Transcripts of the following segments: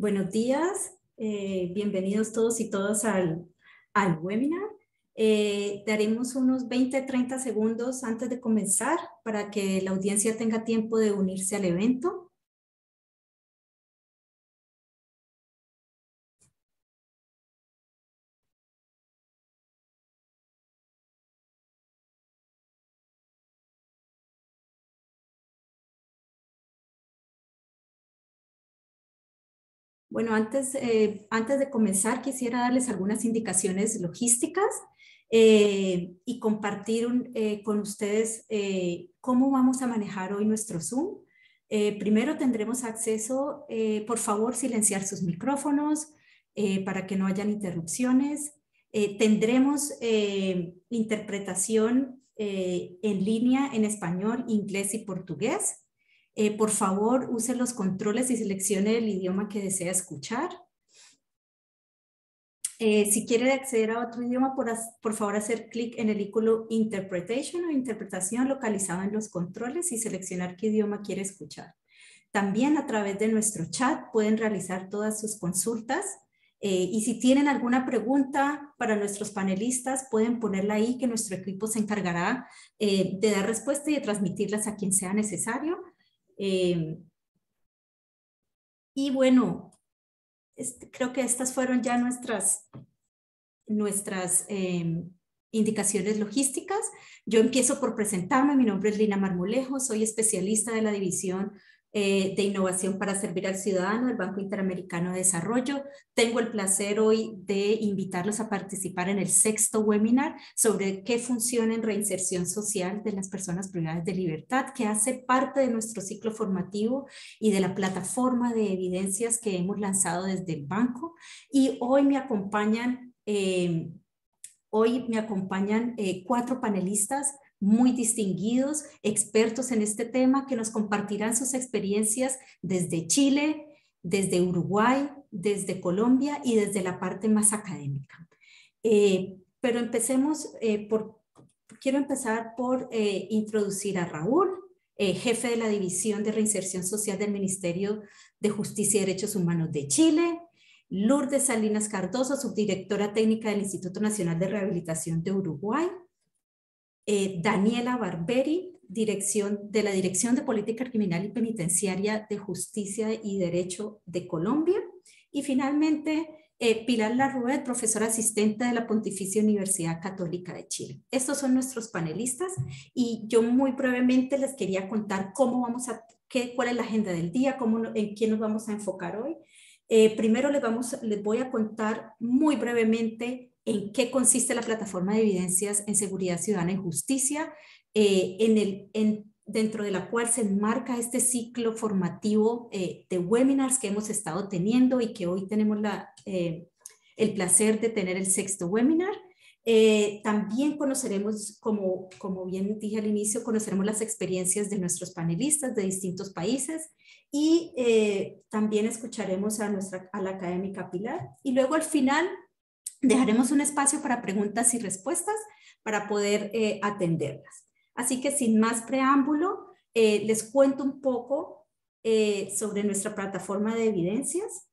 Buenos días, eh, bienvenidos todos y todas al, al webinar. Eh, daremos unos 20-30 segundos antes de comenzar para que la audiencia tenga tiempo de unirse al evento. Bueno, antes, eh, antes de comenzar quisiera darles algunas indicaciones logísticas eh, y compartir eh, con ustedes cómo vamos a manejar hoy nuestro Zoom. primero tendremos acceso, por favor, silenciar sus micrófonos para que no hayan interrupciones. tendremos interpretación en línea en español, inglés y portugués. Eh, por favor, use los controles y seleccione el idioma que desea escuchar. Eh, si quiere acceder a otro idioma, por, por favor hacer clic en el icono Interpretation o Interpretación localizado en los controles y seleccionar qué idioma quiere escuchar. También a través de nuestro chat pueden realizar todas sus consultas eh, y si tienen alguna pregunta para nuestros panelistas, pueden ponerla ahí que nuestro equipo se encargará de dar respuesta y de transmitirlas a quien sea necesario. Eh, y bueno, este, creo que estas fueron ya nuestras, nuestras eh, indicaciones logísticas. Yo empiezo por presentarme. Mi nombre es Lina Marmolejo, soy especialista de la división eh, de Innovación para Servir al Ciudadano del Banco Interamericano de Desarrollo. Tengo el placer hoy de invitarlos a participar en el sexto webinar sobre qué funciona en reinserción social de las personas privadas de libertad, que hace parte de nuestro ciclo formativo y de la plataforma de evidencias que hemos lanzado desde el banco. Y hoy me acompañan... Eh, hoy me acompañan eh, cuatro panelistas muy distinguidos, expertos en este tema, que nos compartirán sus experiencias desde Chile, desde Uruguay, desde Colombia y desde la parte más académica. Eh, pero empecemos eh, por, quiero empezar por eh, introducir a Raúl, jefe de la División de Reinserción Social del Ministerio de Justicia y Derechos Humanos de Chile, Lourdes Salinas Cardoso, subdirectora técnica del Instituto Nacional de Rehabilitación de Uruguay, eh, Daniela Barberi, dirección, de la Dirección de Política Criminal y Penitenciaria de Justicia y Derecho de Colombia. Y finalmente, eh, Pilar Larruet, profesora asistente de la Pontificia Universidad Católica de Chile. Estos son nuestros panelistas y yo muy brevemente les quería contar cómo vamos a, qué, cuál es la agenda del día, en quién nos vamos a enfocar hoy. Eh, primero les, vamos, les voy a contar muy brevemente en qué consiste la plataforma de evidencias en seguridad ciudadana y justicia, eh, en el, dentro de la cual se enmarca este ciclo formativo eh, de webinars que hemos estado teniendo y que hoy tenemos la, eh, el placer de tener el sexto webinar. también conoceremos, como, como bien dije al inicio, conoceremos las experiencias de nuestros panelistas de distintos países y también escucharemos a, nuestra, a la académica Pilar. Y luego al final Dejaremos un espacio para preguntas y respuestas para poder eh, atenderlas. Así que sin más preámbulo, eh, les cuento un poco eh, sobre nuestra plataforma de evidencias.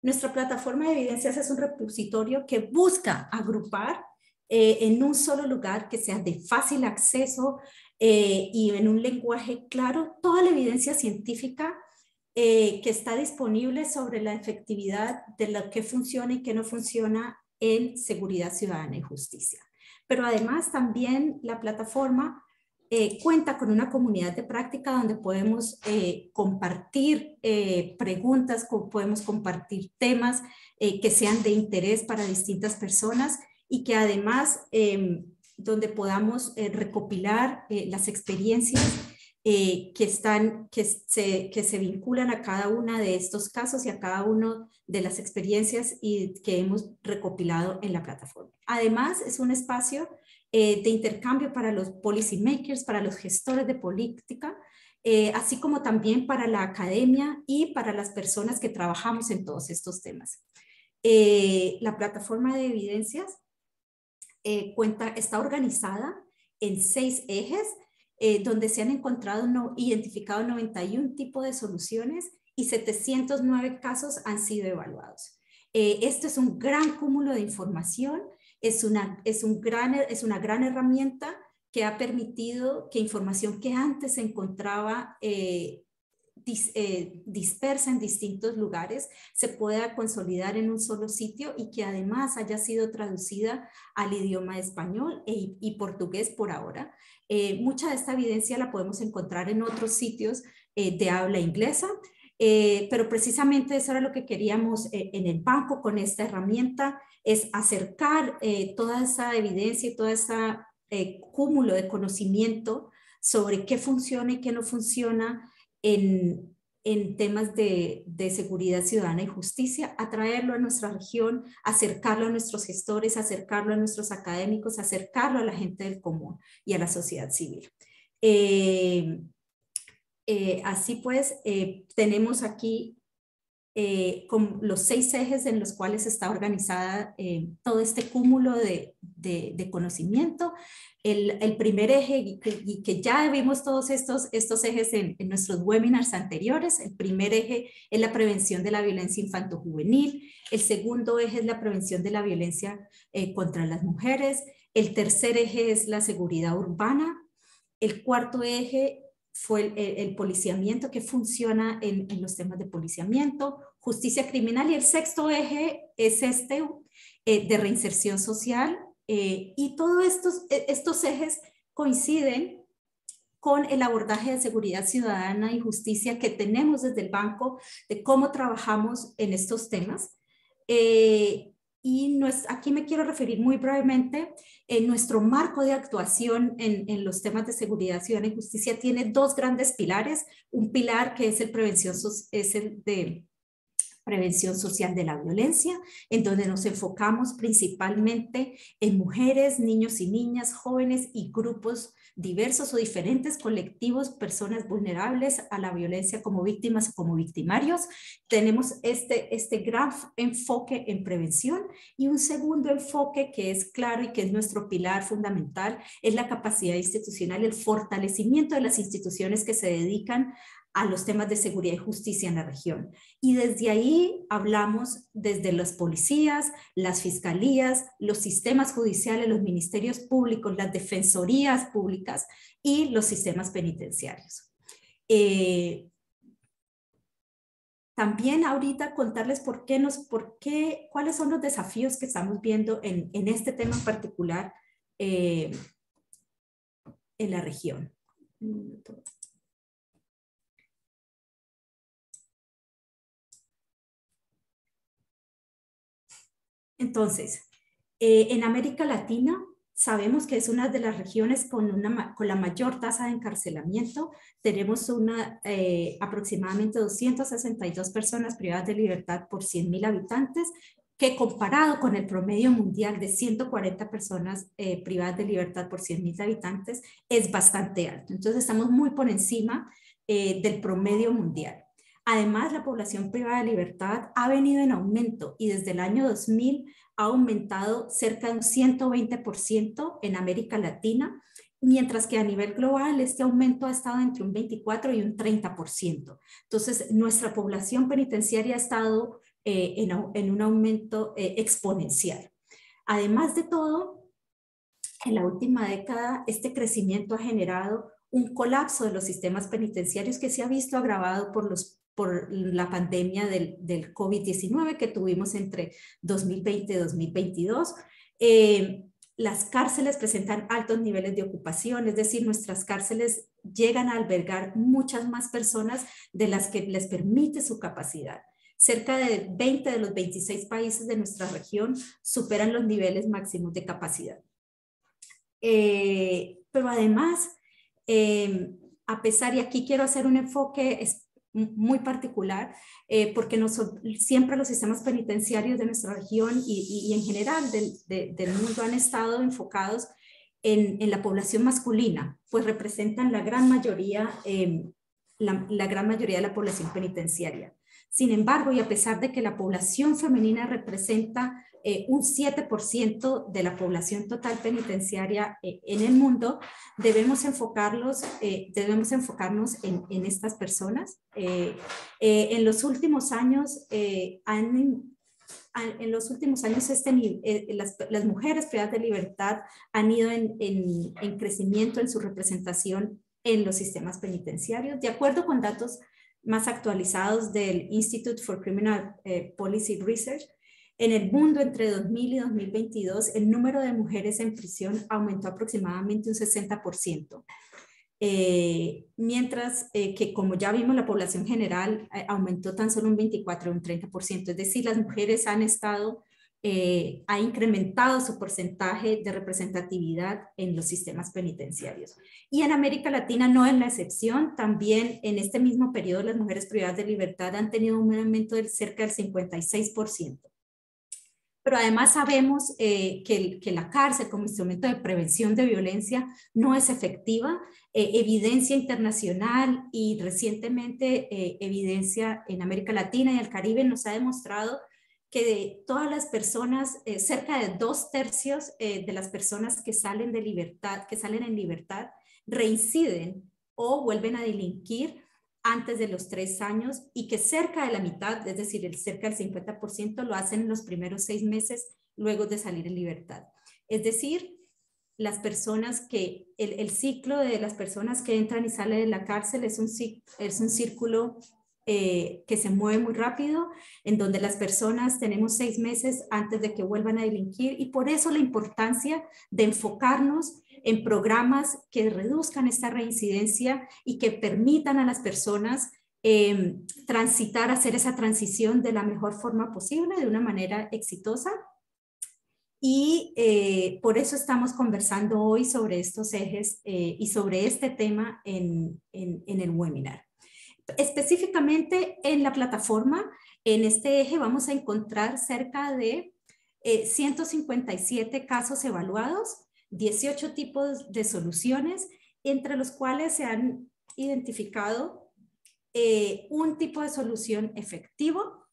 Nuestra plataforma de evidencias es un repositorio que busca agrupar en un solo lugar que sea de fácil acceso y en un lenguaje claro toda la evidencia científica eh, que está disponible sobre la efectividad de lo que funciona y que no funciona en seguridad ciudadana y justicia. Pero además también la plataforma eh, cuenta con una comunidad de práctica donde podemos eh, compartir preguntas, podemos compartir temas que sean de interés para distintas personas y que además em, donde podamos recopilar las experiencias eh, que, están, que, se, que se vinculan a cada uno de estos casos y a cada una de las experiencias y que hemos recopilado en la plataforma. Además, es un espacio eh, de intercambio para los policy makers, para los gestores de política, eh, así como también para la academia y para las personas que trabajamos en todos estos temas. la plataforma de evidencias cuenta, está organizada en seis ejes eh, donde se han encontrado, no, identificado 91 tipos de soluciones y 709 casos han sido evaluados. Eh, esto es un gran cúmulo de información, es una, es, un gran, es una gran herramienta que ha permitido que información que antes se encontraba eh, eh, dispersa en distintos lugares se pueda consolidar en un solo sitio y que además haya sido traducida al idioma español e, y portugués por ahora. Eh, mucha de esta evidencia la podemos encontrar en otros sitios de habla inglesa, pero precisamente eso era lo que queríamos en el banco con esta herramienta, es acercar toda esa evidencia y toda esa eh, cúmulo de conocimiento sobre qué funciona y qué no funciona en, temas de, seguridad ciudadana y justicia, atraerlo a nuestra región, acercarlo a nuestros gestores, acercarlo a nuestros académicos, acercarlo a la gente del común y a la sociedad civil. Eh, eh, así pues, tenemos aquí con los seis ejes en los cuales está organizada todo este cúmulo de, de, conocimiento. El, el, primer eje, y que, ya vimos todos estos, estos ejes en, nuestros webinars anteriores, el primer eje es la prevención de la violencia infanto-juvenil, el segundo eje es la prevención de la violencia eh, contra las mujeres, el tercer eje es la seguridad urbana, el cuarto eje fue el, policiamiento que funciona en, en, los temas de policiamiento, justicia criminal y el sexto eje es este eh, de reinserción social eh, y todos estos, e, estos ejes coinciden con el abordaje de seguridad ciudadana y justicia que tenemos desde el banco, de cómo trabajamos en estos temas. Eh, y aquí me quiero referir muy brevemente, en nuestro marco de actuación en, en, los temas de seguridad ciudadana y justicia tiene dos grandes pilares. Un pilar que es el prevención, es el de prevención social de la violencia, en donde nos enfocamos principalmente en mujeres, niños y niñas, jóvenes y grupos diversos o diferentes colectivos, personas vulnerables a la violencia como víctimas o como victimarios. Tenemos este, este gran enfoque en prevención y un segundo enfoque que es claro y que es nuestro pilar fundamental, es la capacidad institucional, el fortalecimiento de las instituciones que se dedican a los temas de seguridad y justicia en la región. Y desde ahí hablamos desde las policías, las fiscalías, los sistemas judiciales, los ministerios públicos, las defensorías públicas y los sistemas penitenciarios. Eh, también ahorita contarles por qué nos, por qué, cuáles son los desafíos que estamos viendo en, en este tema en particular eh, en la región. Entonces, eh, en América Latina sabemos que es una de las regiones con, una, con la mayor tasa de encarcelamiento. Tenemos una, eh, aproximadamente 262 personas privadas de libertad por 100.000 habitantes, que comparado con el promedio mundial de 140 personas eh, privadas de libertad por 100.000 habitantes, es bastante alto. Entonces estamos muy por encima del promedio mundial. Además, la población privada de libertad ha venido en aumento y desde el año 2000 ha aumentado cerca de un 120% en América Latina, mientras que a nivel global este aumento ha estado entre un 24 y un 30%. Entonces, nuestra población penitenciaria ha estado eh, en, un aumento eh, exponencial. Además de todo, en la última década, este crecimiento ha generado un colapso de los sistemas penitenciarios que se ha visto agravado por los por la pandemia del, del COVID-19 que tuvimos entre 2020 y 2022. Eh, las cárceles presentan altos niveles de ocupación, es decir, nuestras cárceles llegan a albergar muchas más personas de las que les permite su capacidad. Cerca de 20 de los 26 países de nuestra región superan los niveles máximos de capacidad. Eh, pero además, eh, a pesar, y aquí quiero hacer un enfoque muy particular, eh, porque siempre los sistemas penitenciarios de nuestra región y, en general del, del, mundo han estado enfocados en, en, la población masculina, pues representan la gran mayoría em, la, gran mayoría de la población penitenciaria. Sin embargo, y a pesar de que la población femenina representa eh, un 7% de la población total penitenciaria eh, en el mundo, debemos, enfocarlos, eh, debemos enfocarnos en, estas personas. en los últimos años han en los últimos años este, las, las, mujeres privadas de libertad han ido en, en, en, crecimiento en su representación en los sistemas penitenciarios. De acuerdo con datos más actualizados del Institute for Criminal eh, Policy Research, en el mundo entre 2000 y 2022 el número de mujeres en prisión aumentó aproximadamente un 60%. Eh, mientras eh, que como ya vimos la población general aumentó tan solo un 24 o un 30%, es decir, las mujeres han estado eh, ha incrementado su porcentaje de representatividad en los sistemas penitenciarios. Y en América Latina no es la excepción, también en este mismo periodo las mujeres privadas de libertad han tenido un aumento de cerca del 56%. Pero además sabemos eh, que, la cárcel como instrumento de prevención de violencia no es efectiva. Eh, evidencia internacional y recientemente evidencia en América Latina y el Caribe nos ha demostrado que de todas las personas, eh, cerca de dos tercios eh, de las personas que salen de libertad, que salen en libertad, reinciden o vuelven a delinquir antes de los tres años y que cerca de la mitad, es decir, el cerca del 50%, lo hacen en los primeros seis meses luego de salir en libertad. Es decir, las personas que, el, ciclo de las personas que entran y salen de la cárcel es un, es un círculo eh, que se mueve muy rápido, en donde las personas tenemos seis meses antes de que vuelvan a delinquir y por eso la importancia de enfocarnos en programas que reduzcan esta reincidencia y que permitan a las personas em, transitar, hacer esa transición de la mejor forma posible, de una manera exitosa. Y eh, por eso estamos conversando hoy sobre estos ejes eh, y sobre este tema en, en, el webinar. Específicamente en la plataforma, en este eje vamos a encontrar cerca de 157 eh, casos evaluados, 18 tipos de soluciones, entre los cuales se han identificado eh, un tipo de solución efectivo,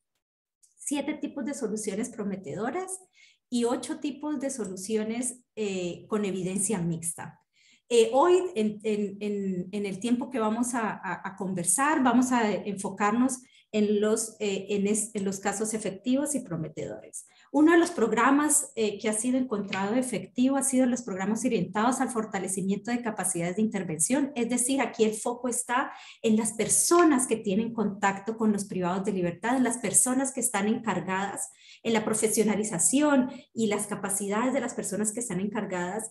siete tipos de soluciones prometedoras y ocho tipos de soluciones eh, con evidencia mixta. Eh, hoy, en, el tiempo que vamos a, conversar, vamos a enfocarnos en los, en, los casos efectivos y prometedores. Uno de los programas eh, que ha sido encontrado efectivo ha sido los programas orientados al fortalecimiento de capacidades de intervención, es decir, aquí el foco está en las personas que tienen contacto con los privados de libertad, en las personas que están encargadas en la profesionalización y las capacidades de las personas que están encargadas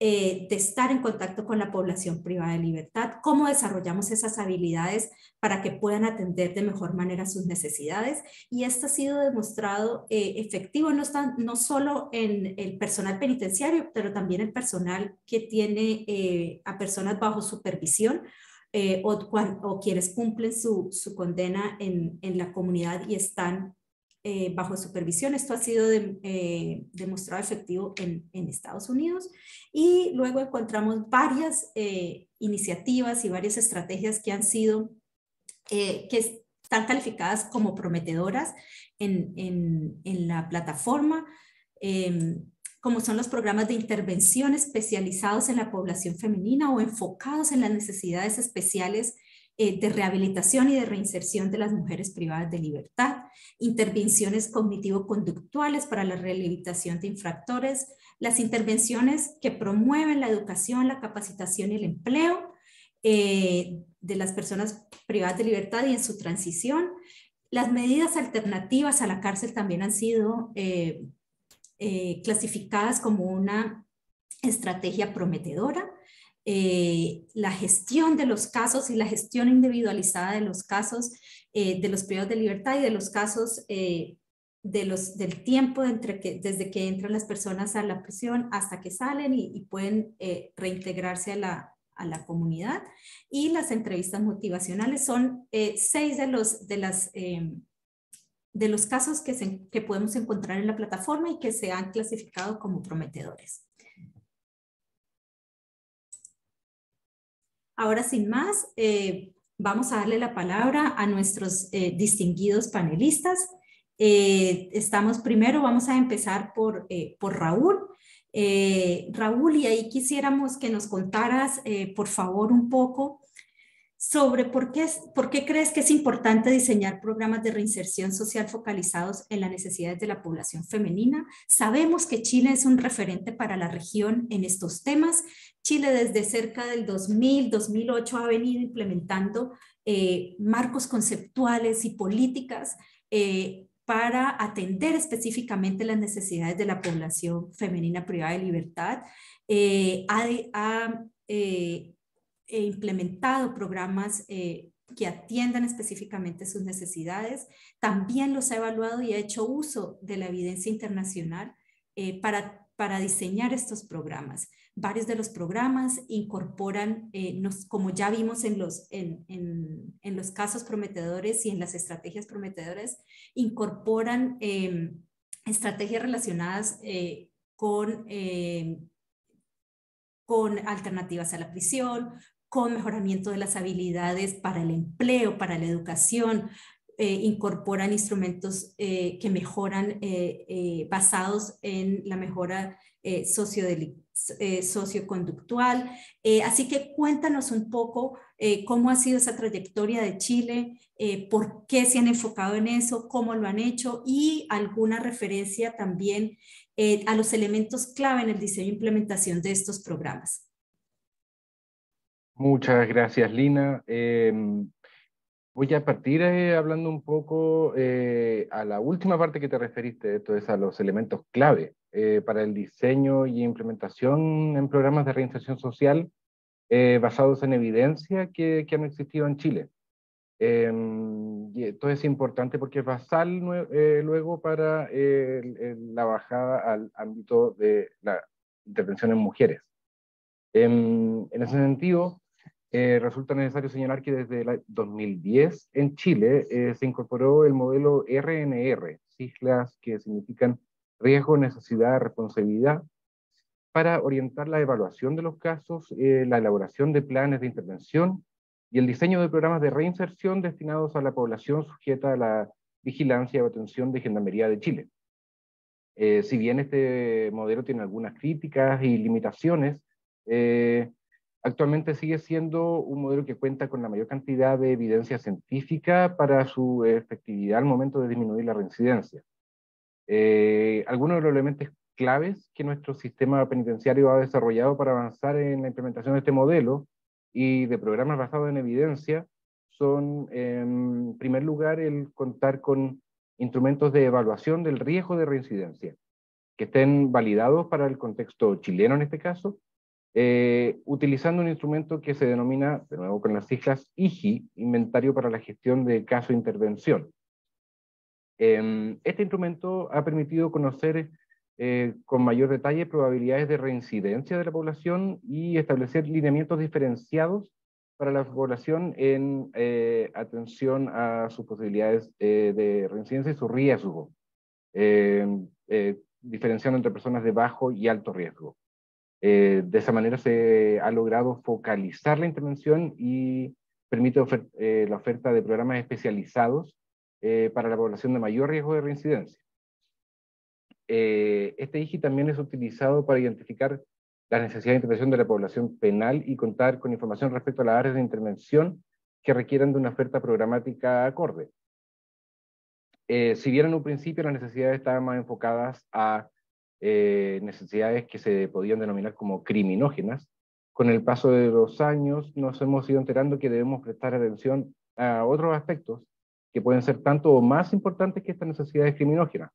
eh, de estar en contacto con la población privada de libertad, cómo desarrollamos esas habilidades para que puedan atender de mejor manera sus necesidades. Y esto ha sido demostrado eh, efectivo no, no solo en el personal penitenciario, pero también el personal que tiene eh, a personas bajo supervisión. o, o, quienes cumplen su, su condena en, en la comunidad y están eh, bajo supervisión. Esto ha sido eh, demostrado efectivo en, Estados Unidos. Y luego encontramos varias eh, iniciativas y varias estrategias que han sido, que están calificadas como prometedoras en, en la plataforma em, como son los programas de intervención especializados en la población femenina o enfocados en las necesidades especiales eh, de rehabilitación y de reinserción de las mujeres privadas de libertad, intervenciones cognitivo-conductuales para la rehabilitación de infractores, las intervenciones que promueven la educación, la capacitación y el empleo eh, de las personas privadas de libertad y en su transición. Las medidas alternativas a la cárcel también han sido eh, clasificadas como una estrategia prometedora. Eh, la gestión de los casos y la gestión individualizada de los casos eh, de los periodos de libertad y de los casos eh, de los, del tiempo entre que, desde que entran las personas a la prisión hasta que salen y, pueden reintegrarse a la, a la, comunidad. Y las entrevistas motivacionales son seis de los, de, las, de los casos que, se, que podemos encontrar en la plataforma y que se han clasificado como prometedores. Ahora, sin más, eh, vamos a darle la palabra a nuestros eh, distinguidos panelistas. Eh, estamos primero, vamos a empezar por, por Raúl. Raúl, y ahí quisiéramos que nos contaras, por favor, un poco sobre por qué, por qué crees que es importante diseñar programas de reinserción social focalizados en las necesidades de la población femenina. Sabemos que Chile es un referente para la región en estos temas. Chile desde cerca del 2000, 2008 ha venido implementando eh, marcos conceptuales y políticas eh, para atender específicamente las necesidades de la población femenina privada de libertad. Eh, ha, He implementado programas que atiendan específicamente sus necesidades. También los ha evaluado y ha hecho uso de la evidencia internacional para, para diseñar estos programas. Varios de los programas incorporan, eh, nos, como ya vimos en los, en, en, en, los casos prometedores y en las estrategias prometedoras, incorporan em, estrategias relacionadas con con alternativas a la prisión, con mejoramiento de las habilidades para el empleo, para la educación, eh, incorporan instrumentos eh, que mejoran eh, basados en la mejora socioconductual. así que cuéntanos un poco cómo ha sido esa trayectoria de Chile, por qué se han enfocado en eso, cómo lo han hecho y alguna referencia también a los elementos clave en el diseño e implementación de estos programas. Muchas gracias, Lina. Eh, voy a partir eh, hablando un poco eh, a la última parte que te referiste, esto es a los elementos clave para el diseño y implementación en programas de reinserción social basados en evidencia que, que, han existido en Chile. y esto es importante porque es basal luego para la bajada al ámbito de la intervención en mujeres. en ese sentido, eh, resulta necesario señalar que desde el 2010 en Chile eh, se incorporó el modelo RNR, siglas que significan riesgo, necesidad, responsabilidad, para orientar la evaluación de los casos, eh, la elaboración de planes de intervención y el diseño de programas de reinserción destinados a la población sujeta a la vigilancia o atención de Gendarmería de Chile. si bien este modelo tiene algunas críticas y limitaciones, actualmente sigue siendo un modelo que cuenta con la mayor cantidad de evidencia científica para su efectividad al momento de disminuir la reincidencia. Eh, algunos de los elementos claves que nuestro sistema penitenciario ha desarrollado para avanzar en la implementación de este modelo y de programas basados en evidencia son, en primer lugar, el contar con instrumentos de evaluación del riesgo de reincidencia, que estén validados para el contexto chileno en este caso, eh, utilizando un instrumento que se denomina, de nuevo con las siglas, IGI, Inventario para la Gestión de Caso de Intervención. Em, este instrumento ha permitido conocer eh, con mayor detalle probabilidades de reincidencia de la población y establecer lineamientos diferenciados para la población en eh, atención a sus posibilidades de reincidencia y su riesgo, em, diferenciando entre personas de bajo y alto riesgo. Eh, de esa manera se ha logrado focalizar la intervención y permite eh, la oferta de programas especializados eh, para la población de mayor riesgo de reincidencia. este IGI también es utilizado para identificar las necesidades de intervención de la población penal y contar con información respecto a las áreas de intervención que requieran de una oferta programática acorde. si bien en un principio las necesidades estaban más enfocadas a eh, necesidades que se podían denominar como criminógenas. Con el paso de los años nos hemos ido enterando que debemos prestar atención a otros aspectos que pueden ser tanto o más importantes que estas necesidades criminógenas,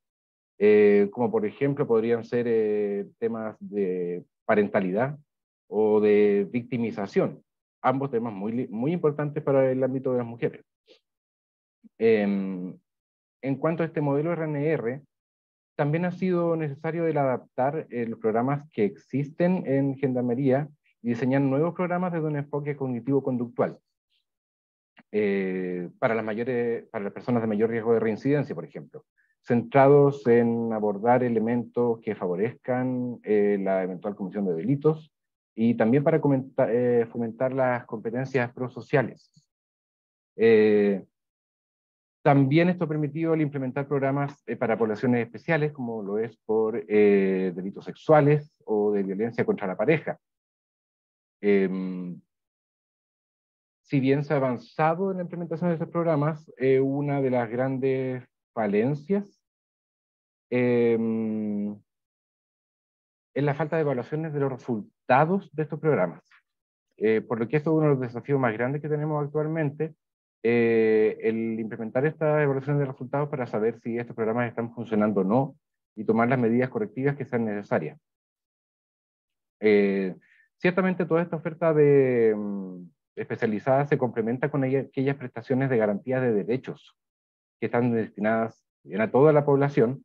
eh, como por ejemplo podrían ser eh, temas de parentalidad o de victimización, ambos temas muy, muy importantes para el ámbito de las mujeres. Em, en cuanto a este modelo RNR, también ha sido necesario el adaptar eh, los programas que existen en Gendarmería y diseñar nuevos programas desde un enfoque cognitivo-conductual. Eh, para, las personas de mayor riesgo de reincidencia, por ejemplo, centrados en abordar elementos que favorezcan eh, la eventual comisión de delitos y también para fomentar las competencias prosociales. Eh, también esto ha permitido el implementar programas eh, para poblaciones especiales, como lo es por eh, delitos sexuales o de violencia contra la pareja. Em, si bien se ha avanzado en la implementación de estos programas, una de las grandes falencias em, es la falta de evaluaciones de los resultados de estos programas. por lo que esto es uno de los desafíos más grandes que tenemos actualmente, eh, el implementar esta evaluación de resultados para saber si estos programas están funcionando o no y tomar las medidas correctivas que sean necesarias. Eh, ciertamente toda esta oferta de, mm, especializada se complementa con aquellas prestaciones de garantía de derechos que están destinadas a toda la población.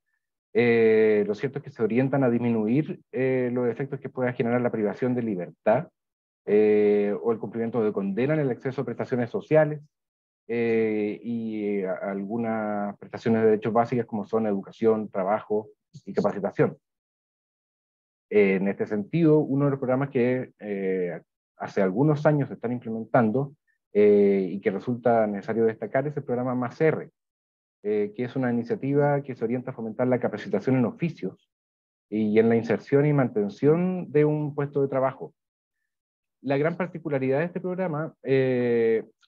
Eh, lo cierto es que se orientan a disminuir los efectos que pueda generar la privación de libertad o el cumplimiento de condena en el acceso a prestaciones sociales, eh, y algunas prestaciones de derechos básicas como son educación, trabajo y capacitación. en este sentido, uno de los programas que eh, hace algunos años se están implementando eh, y que resulta necesario destacar es el programa MASR, que es una iniciativa que se orienta a fomentar la capacitación en oficios y en la inserción y mantención de un puesto de trabajo. La gran particularidad de este programa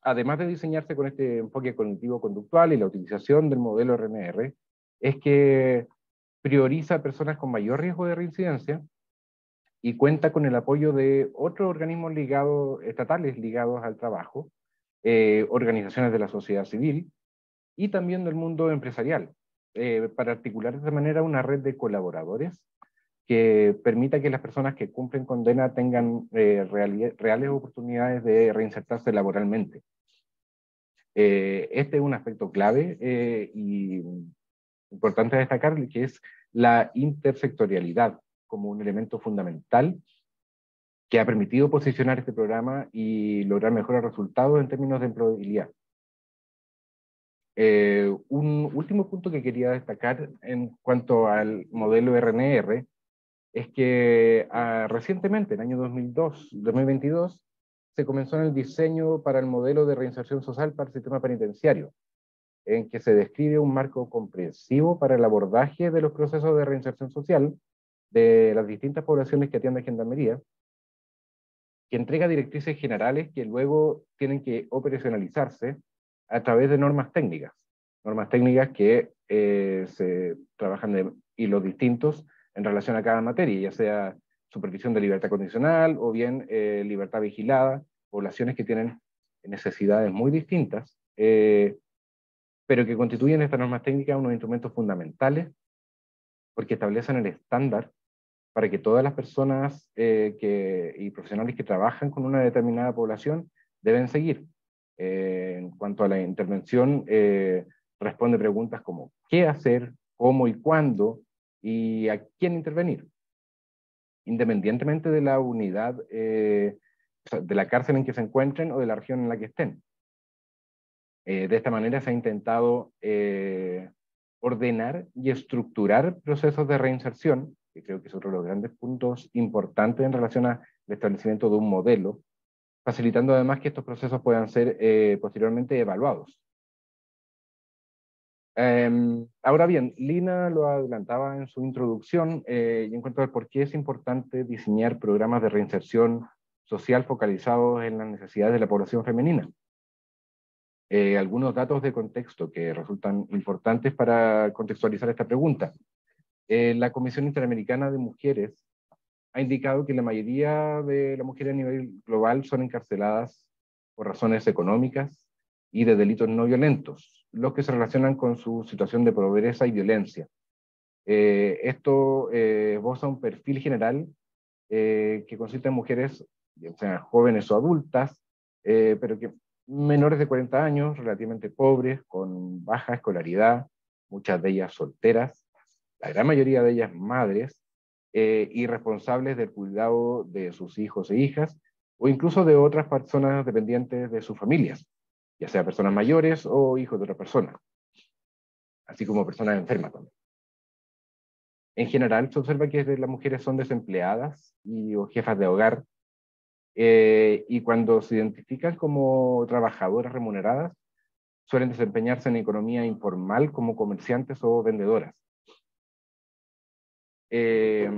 además de diseñarse con este enfoque cognitivo-conductual y la utilización del modelo RNR, es que prioriza a personas con mayor riesgo de reincidencia y cuenta con el apoyo de otros organismos ligados, estatales ligados al trabajo, eh, organizaciones de la sociedad civil y también del mundo empresarial, eh, para articular de esta manera una red de colaboradores que permita que las personas que cumplen condena tengan eh, reales oportunidades de reinsertarse laboralmente. Eh, este es un aspecto clave eh, y importante destacar, que es la intersectorialidad como un elemento fundamental que ha permitido posicionar este programa y lograr mejores resultados en términos de empleabilidad. un último punto que quería destacar en cuanto al modelo RNR es que ah, recientemente, en el año 2002, 2022, se comenzó en el diseño para el modelo de reinserción social para el sistema penitenciario, en que se describe un marco comprensivo para el abordaje de los procesos de reinserción social de las distintas poblaciones que atiende Gendarmería, que entrega directrices generales que luego tienen que operacionalizarse a través de normas técnicas, normas técnicas que eh, se trabajan de hilos distintos en relación a cada materia, ya sea supervisión de libertad condicional o bien eh, libertad vigilada, poblaciones que tienen necesidades muy distintas, eh, pero que constituyen estas normas técnicas unos instrumentos fundamentales porque establecen el estándar para que todas las personas eh, y profesionales que trabajan con una determinada población deben seguir. en cuanto a la intervención, responde preguntas como qué hacer, cómo y cuándo, y a quién intervenir, independientemente de la unidad, eh, de la cárcel en que se encuentren o de la región en la que estén. Eh, de esta manera se ha intentado eh, ordenar y estructurar procesos de reinserción, que creo que es otro de los grandes puntos importantes en relación al establecimiento de un modelo, facilitando además que estos procesos puedan ser posteriormente evaluados. Em, ahora bien, Lina lo adelantaba en su introducción eh, y en cuanto a por qué es importante diseñar programas de reinserción social focalizados en las necesidades de la población femenina. Eh, algunos datos de contexto que resultan importantes para contextualizar esta pregunta. Eh, la Comisión Interamericana de Mujeres ha indicado que la mayoría de las mujeres a nivel global son encarceladas por razones económicas y de delitos no violentos, los que se relacionan con su situación de pobreza y violencia. Eh, esto eh, esboza un perfil general eh, que consiste en mujeres, ya sean jóvenes o adultas, pero que menores de 40 años, relativamente pobres, con baja escolaridad, muchas de ellas solteras, la gran mayoría de ellas madres, y responsables del cuidado de sus hijos e hijas, o incluso de otras personas dependientes de sus familias ya sea personas mayores o hijos de otra persona, así como personas enfermas también. En general, se observa que las mujeres son desempleadas y, o jefas de hogar, eh, y cuando se identifican como trabajadoras remuneradas, suelen desempeñarse en economía informal como comerciantes o vendedoras. Eh,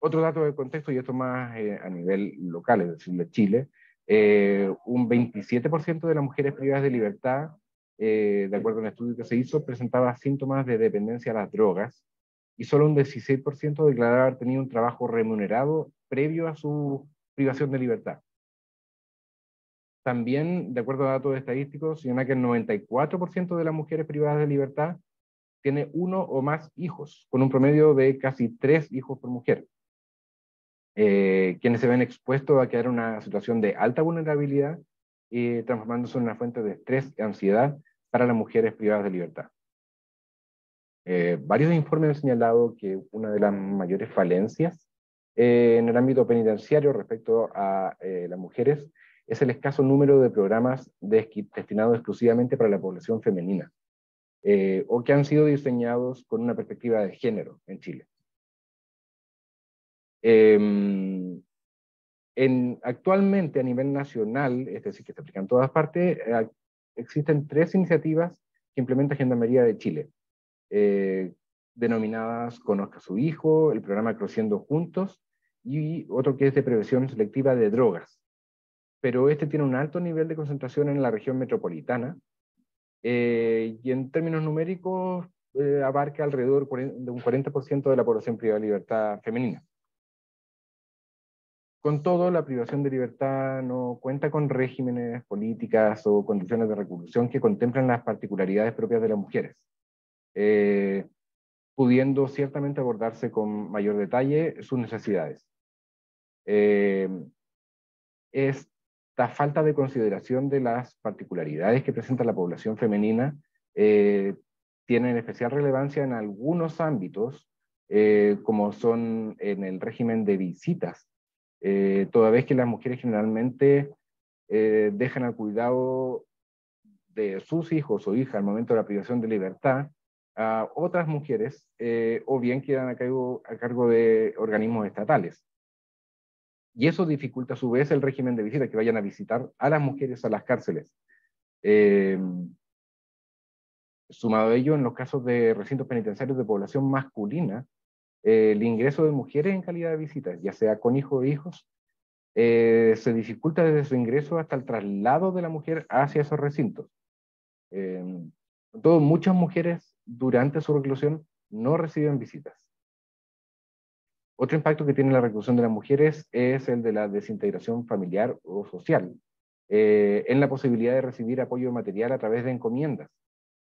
otro dato de contexto, y esto más eh, a nivel local, es decir, de Chile, eh, un 27% de las mujeres privadas de libertad, de acuerdo a un estudio que se hizo, presentaba síntomas de dependencia a las drogas, y solo un 16% declaraba haber tenido un trabajo remunerado previo a su privación de libertad. También, de acuerdo a datos estadísticos, señala que el 94% de las mujeres privadas de libertad tiene uno o más hijos, con un promedio de casi tres hijos por mujer, eh, quienes se ven expuestos a quedar en una situación de alta vulnerabilidad y transformándose en una fuente de estrés y ansiedad para las mujeres privadas de libertad. Eh, varios informes han señalado que una de las mayores falencias eh, en el ámbito penitenciario respecto a las mujeres es el escaso número de programas destinados exclusivamente para la población femenina, o que han sido diseñados con una perspectiva de género en Chile. Em, en, actualmente a nivel nacional, es decir, que se aplican en todas partes, eh, existen tres iniciativas que implementa Gendarmería de Chile, eh, denominadas Conozca a su hijo, el programa Creciendo Juntos, y otro que es de prevención selectiva de drogas pero este tiene un alto nivel de concentración en la región metropolitana eh, y en términos numéricos eh, abarca alrededor de un 40% de la población privada de libertad femenina. Con todo, la privación de libertad no cuenta con regímenes, políticas o condiciones de reclusión que contemplan las particularidades propias de las mujeres, eh, pudiendo ciertamente abordarse con mayor detalle sus necesidades. es esta falta de consideración de las particularidades que presenta la población femenina eh, tiene especial relevancia en algunos ámbitos, eh, como son en el régimen de visitas, eh, toda vez que las mujeres generalmente eh, dejan al cuidado de sus hijos o hijas al momento de la privación de libertad a otras mujeres o bien quedan a cargo, a cargo de organismos estatales. Y eso dificulta a su vez el régimen de visita, que vayan a visitar a las mujeres a las cárceles. Eh, sumado a ello, en los casos de recintos penitenciarios de población masculina, eh, el ingreso de mujeres en calidad de visitas, ya sea con hijos o hijos, eh, se dificulta desde su ingreso hasta el traslado de la mujer hacia esos recintos. todo, muchas mujeres durante su reclusión no reciben visitas. Otro impacto que tiene la reclusión de las mujeres es el de la desintegración familiar o social, eh, en la posibilidad de recibir apoyo material a través de encomiendas.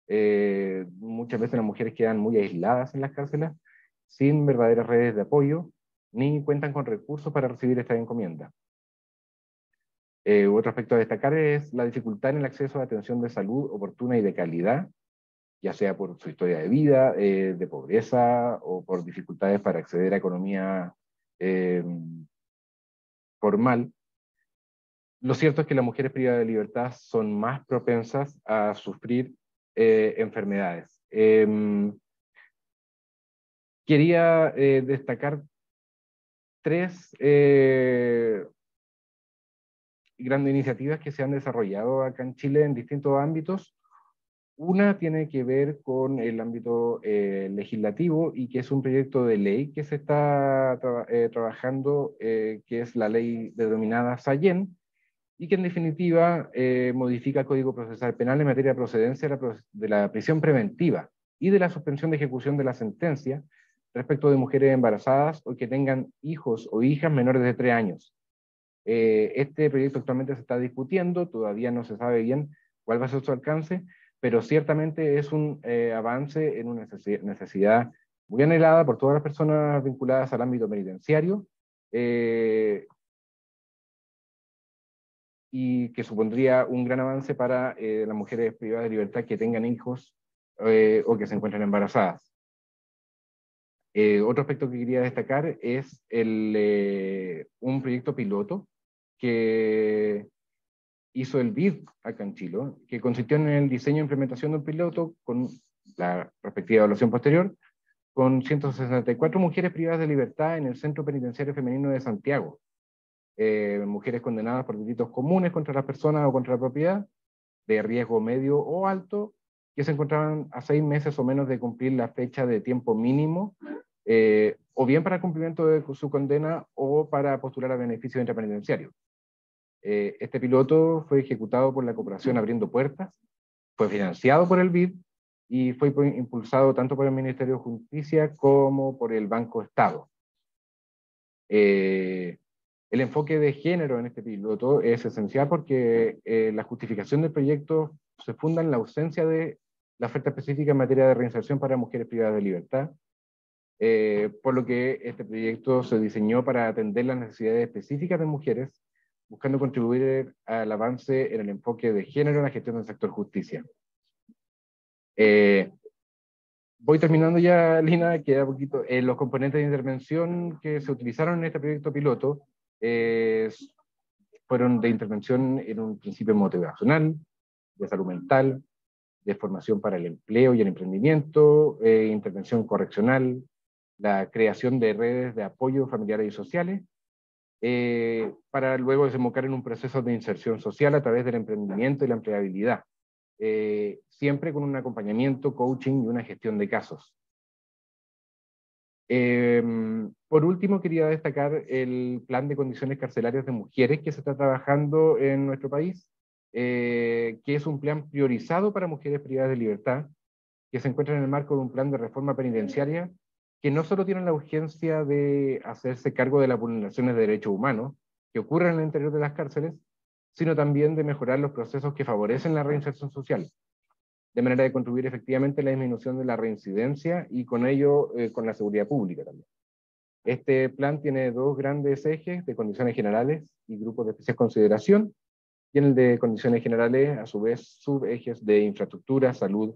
Eh, muchas veces las mujeres quedan muy aisladas en las cárceles, sin verdaderas redes de apoyo, ni cuentan con recursos para recibir esta encomienda. Eh, otro aspecto a destacar es la dificultad en el acceso a atención de salud oportuna y de calidad ya sea por su historia de vida, eh, de pobreza o por dificultades para acceder a economía eh, formal. Lo cierto es que las mujeres privadas de libertad son más propensas a sufrir enfermedades. Quería destacar tres grandes iniciativas que se han desarrollado acá en Chile en distintos ámbitos. Una tiene que ver con el ámbito eh, legislativo y que es un proyecto de ley que se está eh, trabajando, eh, que es la ley denominada SAYEN, y que en definitiva modifica el Código Procesal Penal en materia de procedencia de la prisión preventiva y de la suspensión de ejecución de la sentencia respecto de mujeres embarazadas o que tengan hijos o hijas menores de tres años. este proyecto actualmente se está discutiendo, todavía no se sabe bien cuál va a ser su alcance, pero ciertamente es un eh, avance en una necesidad muy anhelada por todas las personas vinculadas al ámbito penitenciario eh, y que supondría un gran avance para eh, las mujeres privadas de libertad que tengan hijos o que se encuentren embarazadas. Otro aspecto que quería destacar es el, un proyecto piloto que hizo el BID acá en que consistió en el diseño e implementación de un piloto con la respectiva evaluación posterior, con 164 mujeres privadas de libertad en el Centro Penitenciario Femenino de Santiago. Eh, mujeres condenadas por delitos comunes contra las personas o contra la propiedad, de riesgo medio o alto que se encontraban a seis meses o menos de cumplir la fecha de tiempo mínimo, eh, o bien para cumplimiento de su condena o para postular a beneficio intrapenitenciario. Eh, este piloto fue ejecutado por la Cooperación Abriendo Puertas, fue financiado por el BID y fue impulsado tanto por el Ministerio de Justicia como por el Banco Estado. Eh, el enfoque de género en este piloto es esencial porque eh, la justificación del proyecto se funda en la ausencia de la oferta específica en materia de reinserción para mujeres privadas de libertad, por lo que este proyecto se diseñó para atender las necesidades específicas de mujeres buscando contribuir al avance en el enfoque de género en la gestión del sector justicia. Eh, voy terminando ya, Lina, queda poquito. Eh, los componentes de intervención que se utilizaron en este proyecto piloto eh, fueron de intervención en un principio motivacional, de salud mental, de formación para el empleo y el emprendimiento, intervención correccional, la creación de redes de apoyo familiares y sociales, eh, para luego desembocar en un proceso de inserción social a través del emprendimiento y la empleabilidad, eh, siempre con un acompañamiento, coaching y una gestión de casos. Em, por último, quería destacar el plan de condiciones carcelarias de mujeres que se está trabajando en nuestro país, eh, que es un plan priorizado para mujeres privadas de libertad, que se encuentra en el marco de un plan de reforma penitenciaria que no solo tienen la urgencia de hacerse cargo de las vulneraciones de derechos humanos que ocurren en el interior de las cárceles, sino también de mejorar los procesos que favorecen la reinserción social, de manera de contribuir efectivamente a la disminución de la reincidencia y con ello eh, con la seguridad pública también. Este plan tiene dos grandes ejes de condiciones generales y grupos de especial consideración, y en el de condiciones generales, a su vez, subejes de infraestructura, salud,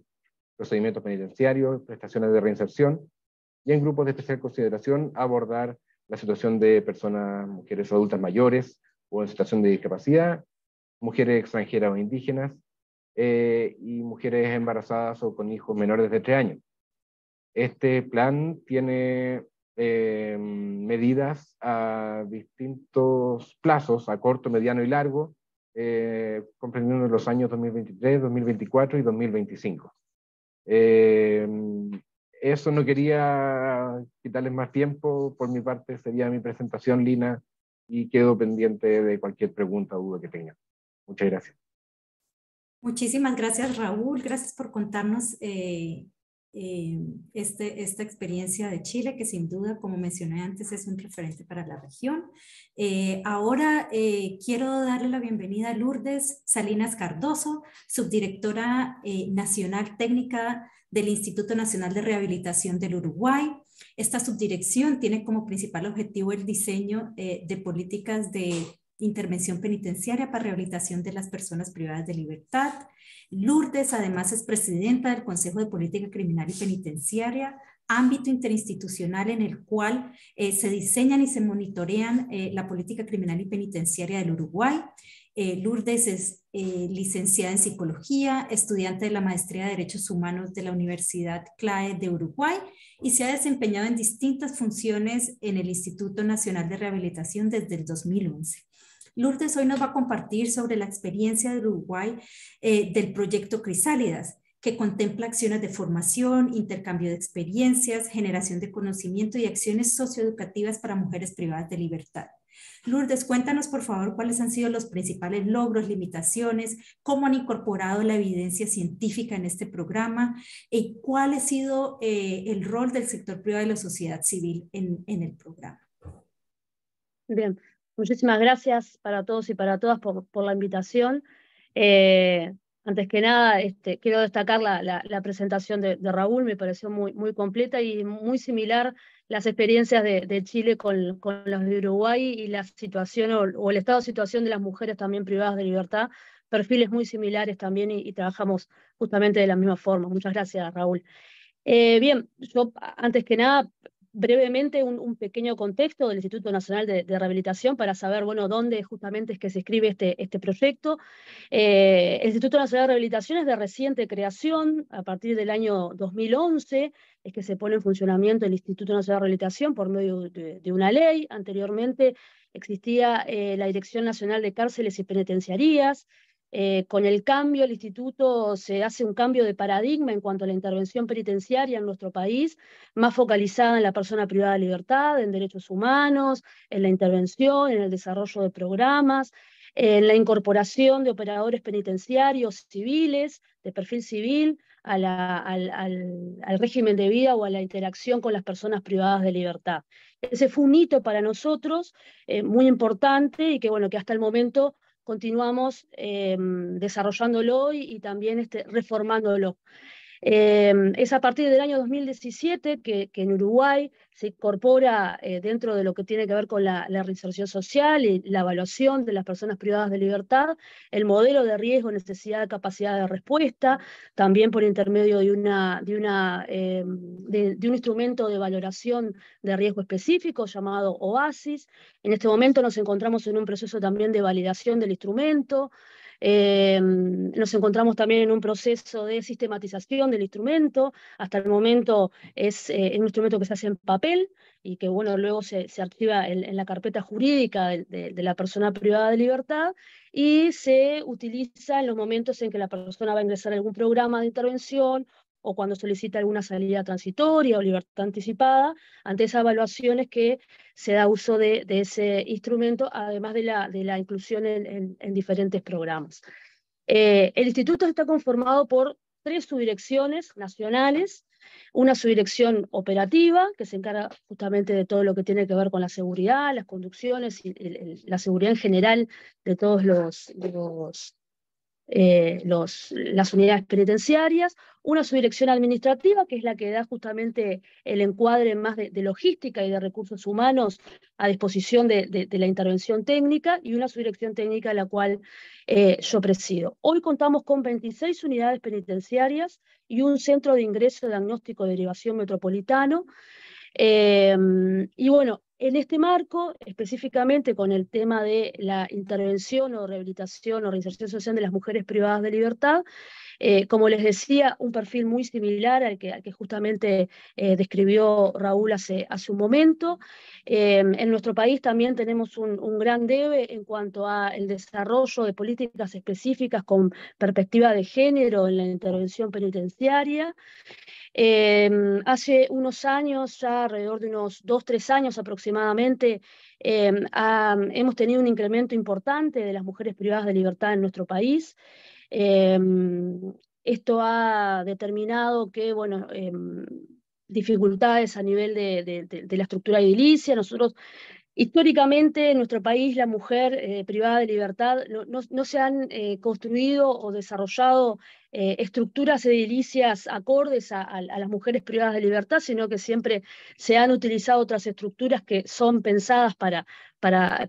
procedimientos penitenciarios, prestaciones de reinserción, y en grupos de especial consideración abordar la situación de personas, mujeres adultas mayores o en situación de discapacidad, mujeres extranjeras o indígenas, eh, y mujeres embarazadas o con hijos menores de 3 años. Este plan tiene eh, medidas a distintos plazos, a corto, mediano y largo, eh, comprendiendo los años 2023, 2024 y 2025. Eh, eso no quería quitarles más tiempo. Por mi parte sería mi presentación, Lina, y quedo pendiente de cualquier pregunta o duda que tengan. Muchas gracias. Muchísimas gracias, Raúl. Gracias por contarnos eh, eh, este, esta experiencia de Chile, que sin duda, como mencioné antes, es un referente para la región. Eh, ahora quiero darle la bienvenida a Lourdes Salinas Cardoso, subdirectora nacional técnica del Instituto Nacional de Rehabilitación del Uruguay. Esta subdirección tiene como principal objetivo el diseño eh, de políticas de intervención penitenciaria para rehabilitación de las personas privadas de libertad. Lourdes además es presidenta del Consejo de Política Criminal y Penitenciaria, ámbito interinstitucional en el cual eh, se diseñan y se monitorean eh, la política criminal y penitenciaria del Uruguay. Eh, Lourdes es eh, licenciada en psicología, estudiante de la maestría de Derechos Humanos de la Universidad CLAE de Uruguay y se ha desempeñado en distintas funciones en el Instituto Nacional de Rehabilitación desde el 2011. Lourdes hoy nos va a compartir sobre la experiencia de Uruguay eh, del proyecto Crisálidas, que contempla acciones de formación, intercambio de experiencias, generación de conocimiento y acciones socioeducativas para mujeres privadas de libertad. Lourdes, cuéntanos por favor cuáles han sido los principales logros, limitaciones, cómo han incorporado la evidencia científica en este programa y cuál ha sido eh, el rol del sector privado y la sociedad civil en, el programa. Bien, muchísimas gracias para todos y para todas por, la invitación. Eh, antes que nada, este, quiero destacar la, presentación de, Raúl, me pareció muy, muy completa y muy similar las experiencias de, Chile con, con, los de Uruguay y la situación o, el estado de situación de las mujeres también privadas de libertad, perfiles muy similares también y, trabajamos justamente de la misma forma. Muchas gracias, Raúl. Eh, bien, yo antes que nada brevemente un, pequeño contexto del Instituto Nacional de, Rehabilitación para saber, bueno, dónde justamente es que se escribe este, este proyecto. Eh, el Instituto Nacional de Rehabilitación es de reciente creación, a partir del año 2011 es que se pone en funcionamiento el Instituto Nacional de Rehabilitación por medio de, una ley. Anteriormente existía eh, la Dirección Nacional de Cárceles y Penitenciarías, Eh, con el cambio, el instituto se hace un cambio de paradigma en cuanto a la intervención penitenciaria en nuestro país, más focalizada en la persona privada de libertad, en derechos humanos, en la intervención, en el desarrollo de programas, en la incorporación de operadores penitenciarios civiles, de perfil civil, al, régimen de vida o a la interacción con las personas privadas de libertad. Ese fue un hito para nosotros eh, muy importante y que, bueno, que hasta el momento continuamos em, desarrollándolo y, también este, reformándolo. Em, es a partir del año 2017 que, en Uruguay se incorpora eh, dentro de lo que tiene que ver con la, reinserción social y la evaluación de las personas privadas de libertad, el modelo de riesgo, necesidad de capacidad de respuesta, también por intermedio de, una, de, una, em, de, un instrumento de valoración de riesgo específico llamado OASIS. En este momento nos encontramos en un proceso también de validación del instrumento. Eh, nos encontramos también en un proceso de sistematización del instrumento. Hasta el momento es eh, un instrumento que se hace en papel y que bueno, luego se, archiva en, la carpeta jurídica de, la persona privada de libertad y se utiliza en los momentos en que la persona va a ingresar a algún programa de intervención o cuando solicita alguna salida transitoria o libertad anticipada, ante esas evaluaciones que se da uso de, ese instrumento, además de la, de la inclusión en, diferentes programas. Eh, el instituto está conformado por tres subdirecciones nacionales, una subdirección operativa, que se encarga justamente de todo lo que tiene que ver con la seguridad, las conducciones y la seguridad en general de todos los, los eh, las unidades penitenciarias, una subdirección administrativa, que es la que da justamente el encuadre más de, logística y de recursos humanos a disposición de, la intervención técnica, y una subdirección técnica la cual eh, yo presido. Hoy contamos con 26 unidades penitenciarias y un centro de ingreso diagnóstico de derivación metropolitano. Eh, y bueno, en este marco, específicamente con el tema de la intervención o rehabilitación o reinserción social de las mujeres privadas de libertad, eh, como les decía, un perfil muy similar al que, justamente eh, describió Raúl hace, un momento. Eh, en nuestro país también tenemos un, gran debe en cuanto al desarrollo de políticas específicas con perspectiva de género en la intervención penitenciaria. Hace unos años, ya alrededor de unos dos, tres años aproximadamente, em, hemos tenido un incremento importante de las mujeres privadas de libertad en nuestro país. Em, esto ha determinado que, bueno, dificultades a nivel de, de, la estructura edilicia. Nosotros Históricamente en nuestro país la mujer eh, privada de libertad no, se han eh, construido o desarrollado eh, estructuras edilicias acordes a, las mujeres privadas de libertad, sino que siempre se han utilizado otras estructuras que son pensadas para, para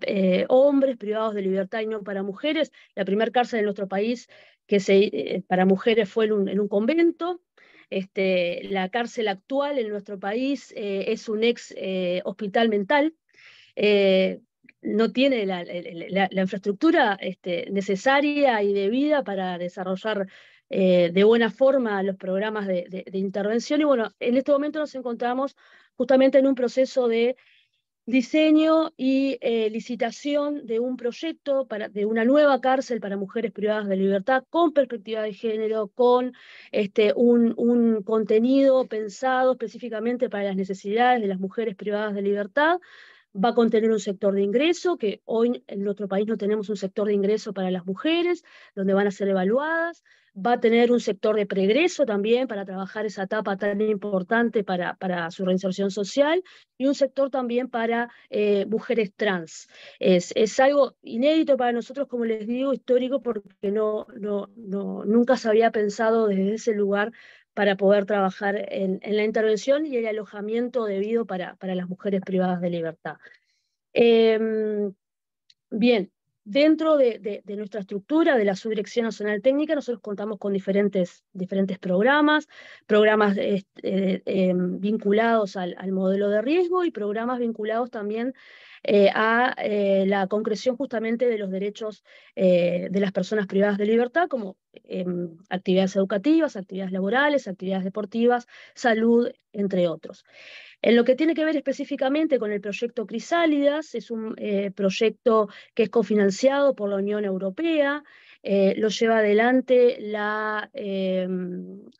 hombres privados de libertad y no para mujeres. La primera cárcel en nuestro país que se, para mujeres fue en un, convento. Este, la cárcel actual en nuestro país es un ex hospital mental eh, no tiene la, infraestructura este, necesaria y debida para desarrollar eh, de buena forma los programas de, intervención. Y bueno, en este momento nos encontramos justamente en un proceso de diseño y eh, licitación de un proyecto para, de una nueva cárcel para mujeres privadas de libertad con perspectiva de género, con este, un, un contenido pensado específicamente para las necesidades de las mujeres privadas de libertad, va a contener un sector de ingreso, que hoy en nuestro país no tenemos un sector de ingreso para las mujeres, donde van a ser evaluadas, va a tener un sector de pregreso también para trabajar esa etapa tan importante para, para su reinserción social y un sector también para eh, mujeres trans. Es, es, algo inédito para nosotros, como les digo, histórico, porque no, no, no, nunca se había pensado desde ese lugar para poder trabajar en, la intervención y el alojamiento debido para, para las mujeres privadas de libertad. Em, bien, dentro de, nuestra estructura de la Subdirección Nacional Técnica, nosotros contamos con diferentes, diferentes programas, programas este, em, vinculados al, al, modelo de riesgo y programas vinculados también eh, a eh, la concreción justamente de los derechos eh, de las personas privadas de libertad, como em, actividades educativas, actividades laborales, actividades deportivas, salud, entre otros. En lo que tiene que ver específicamente con el proyecto Crisálidas, es un proyecto que es cofinanciado por la Unión Europea, lo lleva adelante la,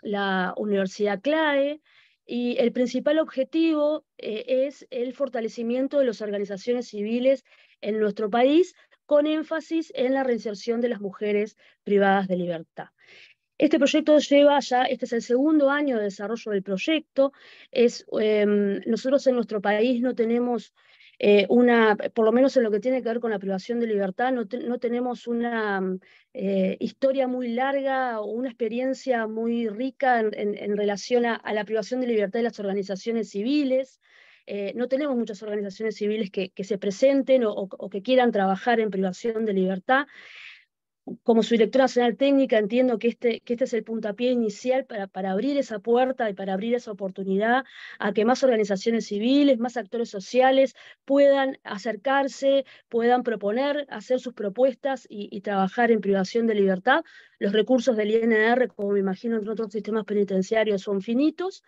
la Universidad CLAE, y el principal objetivo es el fortalecimiento de las organizaciones civiles en nuestro país, con énfasis en la reinserción de las mujeres privadas de libertad. Este proyecto lleva ya, este es el segundo año de desarrollo del proyecto. Es, em, nosotros en nuestro país no tenemos eh, una, por lo menos en lo que tiene que ver con la privación de libertad, no, tenemos una eh, historia muy larga o una experiencia muy rica en, relación a, la privación de libertad de las organizaciones civiles. Eh, no tenemos muchas organizaciones civiles que, se presenten o, que quieran trabajar en privación de libertad como su directora nacional técnica entiendo que este, que este es el puntapié inicial para, para, abrir esa puerta y para abrir esa oportunidad a que más organizaciones civiles, más actores sociales puedan acercarse, puedan proponer, hacer sus propuestas y, y trabajar en privación de libertad. Los recursos del INR, como me imagino en otros sistemas penitenciarios, son finitos.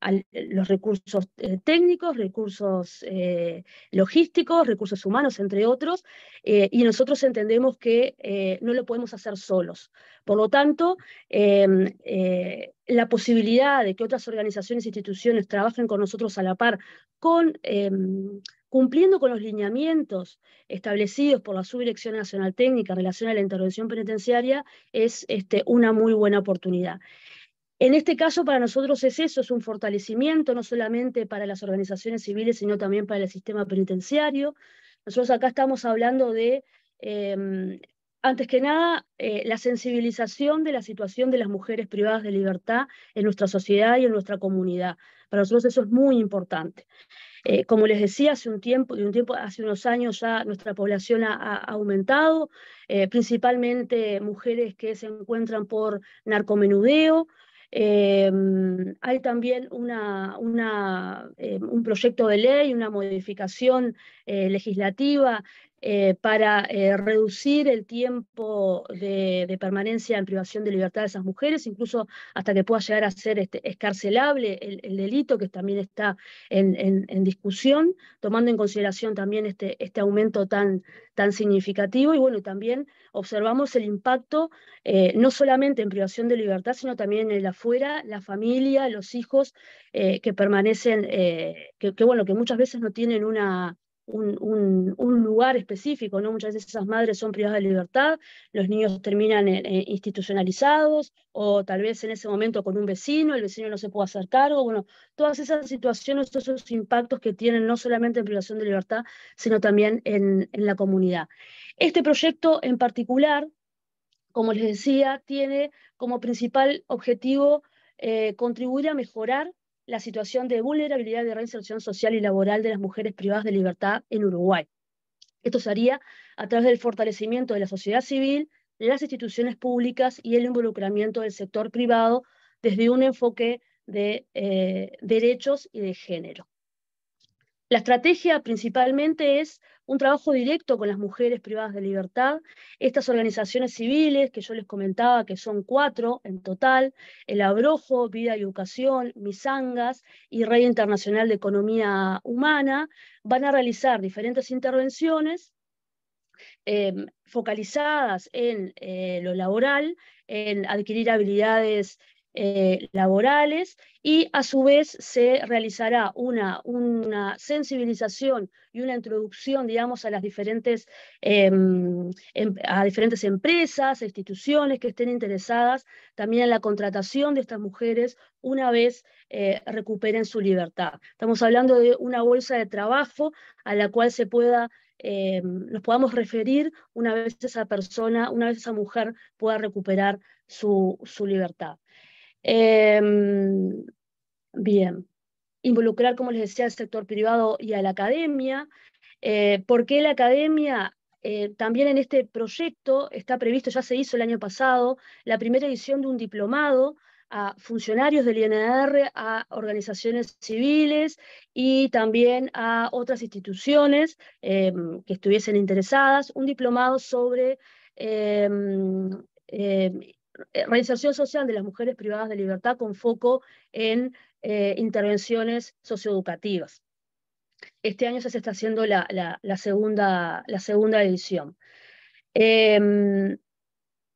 Eh, los recursos eh, técnicos, recursos eh, logísticos, recursos humanos, entre otros, y nosotros entendemos que no lo podemos hacer solos. Por lo tanto, em, la posibilidad de que otras organizaciones e instituciones trabajen con nosotros a la par, con, em, cumpliendo con los lineamientos establecidos por la Subdirección Nacional Técnica en relación a la intervención penitenciaria, es este, una muy buena oportunidad. En este caso, para nosotros es eso, es un fortalecimiento, no solamente para las organizaciones civiles, sino también para el sistema penitenciario. Nosotros acá estamos hablando de, em, antes que nada, eh, la sensibilización de la situación de las mujeres privadas de libertad en nuestra sociedad y en nuestra comunidad. Para nosotros eso es muy importante. Eh, como les decía, hace un tiempo, un tiempo, hace unos años ya nuestra población ha, aumentado, eh, principalmente mujeres que se encuentran por narcomenudeo, Em, hay también un proyecto de ley, una modificación eh, legislativa eh, para eh, reducir el tiempo de, permanencia en privación de libertad de esas mujeres, incluso hasta que pueda llegar a ser este, escarcelable el, delito, que también está en, discusión, tomando en consideración también este, este aumento tan, significativo. Y bueno, también observamos el impacto eh, no solamente en privación de libertad, sino también en el afuera, la familia, los hijos que permanecen, que, bueno, que muchas veces no tienen una un, lugar específico, ¿no? Muchas veces esas madres son privadas de libertad, los niños terminan eh, eh, institucionalizados o tal vez en ese momento con un vecino, el vecino no se puede hacer cargo, bueno, todas esas situaciones, todos esos impactos que tienen no solamente en privación de libertad, sino también en, la comunidad. Este proyecto en particular, como les decía, tiene como principal objetivo eh, contribuir a mejorar la situación de vulnerabilidad de reinserción social y laboral de las mujeres privadas de libertad en Uruguay. Esto se haría a través del fortalecimiento de la sociedad civil, las instituciones públicas y el involucramiento del sector privado desde un enfoque de eh, derechos y de género. La estrategia principalmente es un trabajo directo con las mujeres privadas de libertad. Estas organizaciones civiles que yo les comentaba, que son cuatro en total, el Abrojo, Vida y Educación, Misangas y Red Internacional de Economía Humana, van a realizar diferentes intervenciones em, focalizadas en eh, lo laboral, en adquirir habilidades eh, laborales y a su vez se realizará una, una, sensibilización y una introducción, digamos, a las diferentes, em, a diferentes empresas, instituciones que estén interesadas también en la contratación de estas mujeres una vez eh, recuperen su libertad. Estamos hablando de una bolsa de trabajo a la cual se pueda em, nos podamos referir una vez esa persona, una vez esa mujer pueda recuperar su, su libertad. Em, bien, involucrar, como les decía, al sector privado y a la academia. Eh, ¿Por qué la academia? Eh, también en este proyecto está previsto, ya se hizo el año pasado, la primera edición de un diplomado a funcionarios del INR, a organizaciones civiles y también a otras instituciones em, que estuviesen interesadas, un diplomado sobre em, reinserción social de las mujeres privadas de libertad con foco en eh, intervenciones socioeducativas. Este año se está haciendo la, segunda, la segunda edición. Em,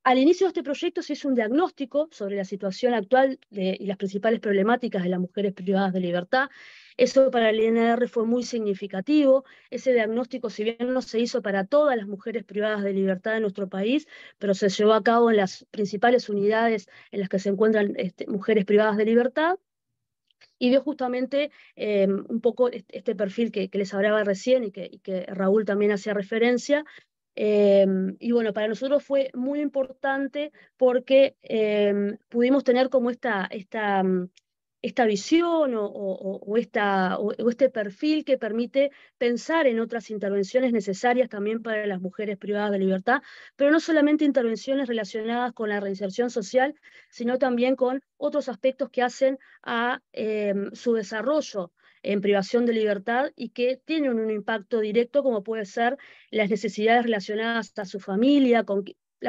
al inicio de este proyecto se hizo un diagnóstico sobre la situación actual y las principales problemáticas de las mujeres privadas de libertad. Eso para el INR fue muy significativo. Ese diagnóstico, si bien no se hizo para todas las mujeres privadas de libertad de nuestro país, pero se llevó a cabo en las principales unidades en las que se encuentran este, mujeres privadas de libertad, y vio justamente eh, un poco este perfil que, les hablaba recién y que, Raúl también hacía referencia. Eh, y bueno, para nosotros fue muy importante porque eh, pudimos tener como esta, esta mm, esta visión o, esta, o, este perfil que permite pensar en otras intervenciones necesarias también para las mujeres privadas de libertad, pero no solamente intervenciones relacionadas con la reinserción social, sino también con otros aspectos que hacen a em, su desarrollo en privación de libertad y que tienen un impacto directo como puede ser las necesidades relacionadas a su familia, con,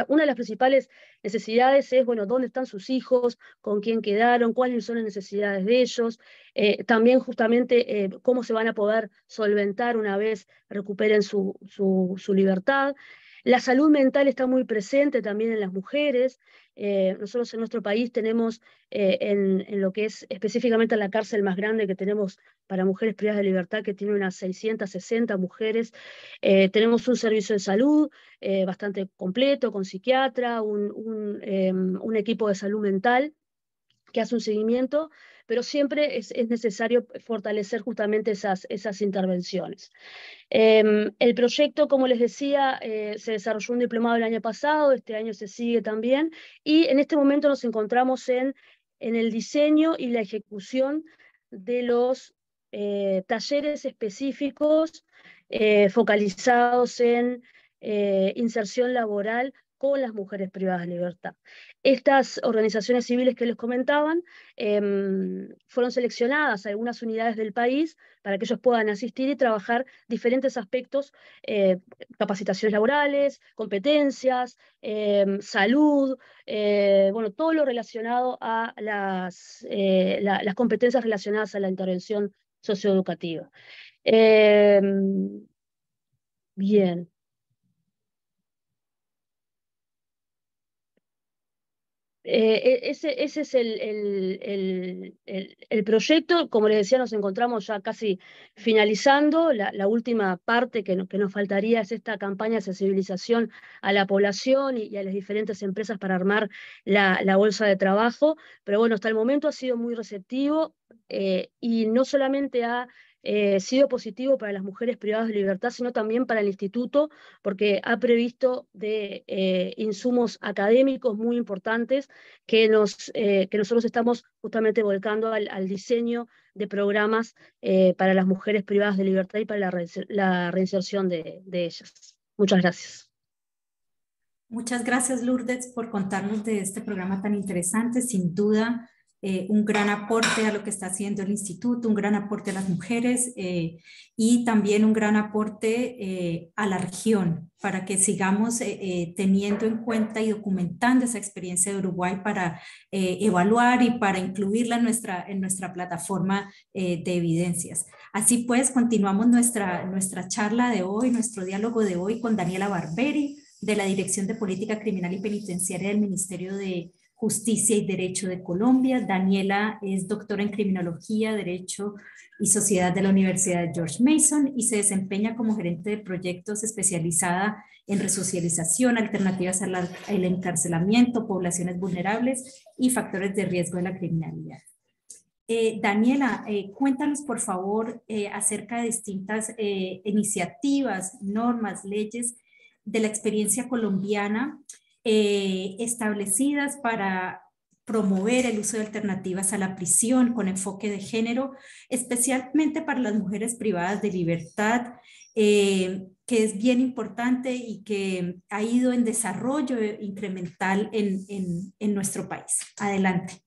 una de las principales necesidades es, bueno, dónde están sus hijos, con quién quedaron, cuáles son las necesidades de ellos, eh, también justamente eh, cómo se van a poder solventar una vez recuperen su, su libertad. La salud mental está muy presente también en las mujeres. Eh, nosotros en nuestro país tenemos, eh, en, lo que es específicamente la cárcel más grande que tenemos para mujeres privadas de libertad, que tiene unas 660 mujeres, eh, tenemos un servicio de salud bastante completo, con psiquiatra, un, em, un equipo de salud mental que hace un seguimiento pero siempre es, necesario fortalecer justamente esas, esas intervenciones. Em, el proyecto, como les decía, eh, se desarrolló un diplomado el año pasado, este año se sigue también, y en este momento nos encontramos en, en el diseño y la ejecución de los eh, talleres específicos eh, focalizados en inserción laboral con las mujeres privadas de libertad. Estas organizaciones civiles que les comentaban em, fueron seleccionadas a algunas unidades del país para que ellos puedan asistir y trabajar diferentes aspectos, eh, capacitaciones laborales, competencias, em, salud, eh, bueno, todo lo relacionado a las, eh, las competencias relacionadas a la intervención socioeducativa. Em, bien. Eh, e, ese, ese, es el, el, proyecto. Como les decía, nos encontramos ya casi finalizando. La, última parte que, que, nos faltaría es esta campaña de sensibilización a la población y, a las diferentes empresas para armar la, la, bolsa de trabajo. Pero bueno, hasta el momento ha sido muy receptivo eh, y no solamente ha eh, sido positivo para las mujeres privadas de libertad, sino también para el instituto, porque ha previsto de eh, insumos académicos muy importantes que, nos, eh, que nosotros estamos justamente volcando al, diseño de programas para las mujeres privadas de libertad y para la, reinserción de, de ellas. Muchas gracias. Muchas gracias, Lourdes, por contarnos de este programa tan interesante. Sin duda, eh, un gran aporte a lo que está haciendo el instituto, un gran aporte a las mujeres eh, y también un gran aporte eh, a la región para que sigamos teniendo en cuenta y documentando esa experiencia de Uruguay para evaluar y para incluirla en nuestra, en nuestra plataforma de evidencias. Así pues, continuamos nuestra, nuestra charla de hoy, nuestro diálogo de hoy con Daniela Barberi de la Dirección de Política Criminal y Penitenciaria del Ministerio de Justicia y Derecho de Colombia. Daniela es doctora en Criminología, Derecho y Sociedad de la Universidad de George Mason y se desempeña como gerente de proyectos especializada en resocialización, alternativas al encarcelamiento, poblaciones vulnerables y factores de riesgo de la criminalidad. Eh, Daniela, eh, cuéntanos por favor eh, acerca de distintas iniciativas, normas, leyes de la experiencia colombiana eh, establecidas para promover el uso de alternativas a la prisión con enfoque de género, especialmente para las mujeres privadas de libertad, eh, que es bien importante y que ha ido en desarrollo incremental en, en, en nuestro país. Adelante.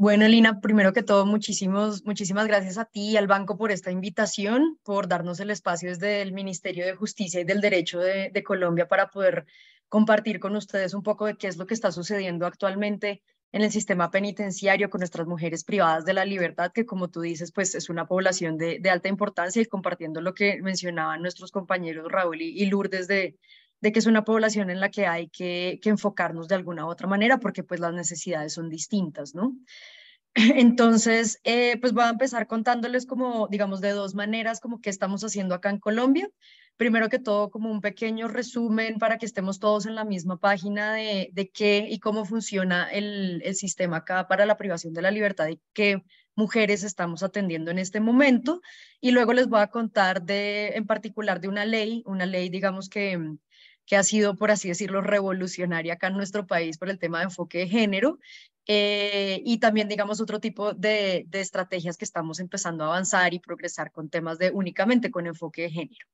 Bueno, Lina, primero que todo, muchísimos, muchísimas gracias a ti y al banco por esta invitación, por darnos el espacio desde el Ministerio de Justicia y del Derecho de, Colombia para poder compartir con ustedes un poco de qué es lo que está sucediendo actualmente en el sistema penitenciario con nuestras mujeres privadas de la libertad, que como tú dices, pues es una población de, alta importancia y compartiendo lo que mencionaban nuestros compañeros Raúl y, Lourdes de, de que es una población en la que hay que, que enfocarnos de alguna u otra manera porque pues las necesidades son distintas, ¿no? Entonces, eh, pues voy a empezar contándoles como, digamos, de dos maneras, como que estamos haciendo acá en Colombia. Primero que todo, como un pequeño resumen para que estemos todos en la misma página de, de qué y cómo funciona el, el, sistema acá para la privación de la libertad y qué mujeres estamos atendiendo en este momento. Y luego les voy a contar de, en particular de una ley, una ley, digamos, que, que ha sido, por así decirlo, revolucionaria acá en nuestro país por el tema de enfoque de género eh, y también, digamos, otro tipo de, de, estrategias que estamos empezando a avanzar y progresar con temas de únicamente con enfoque de género.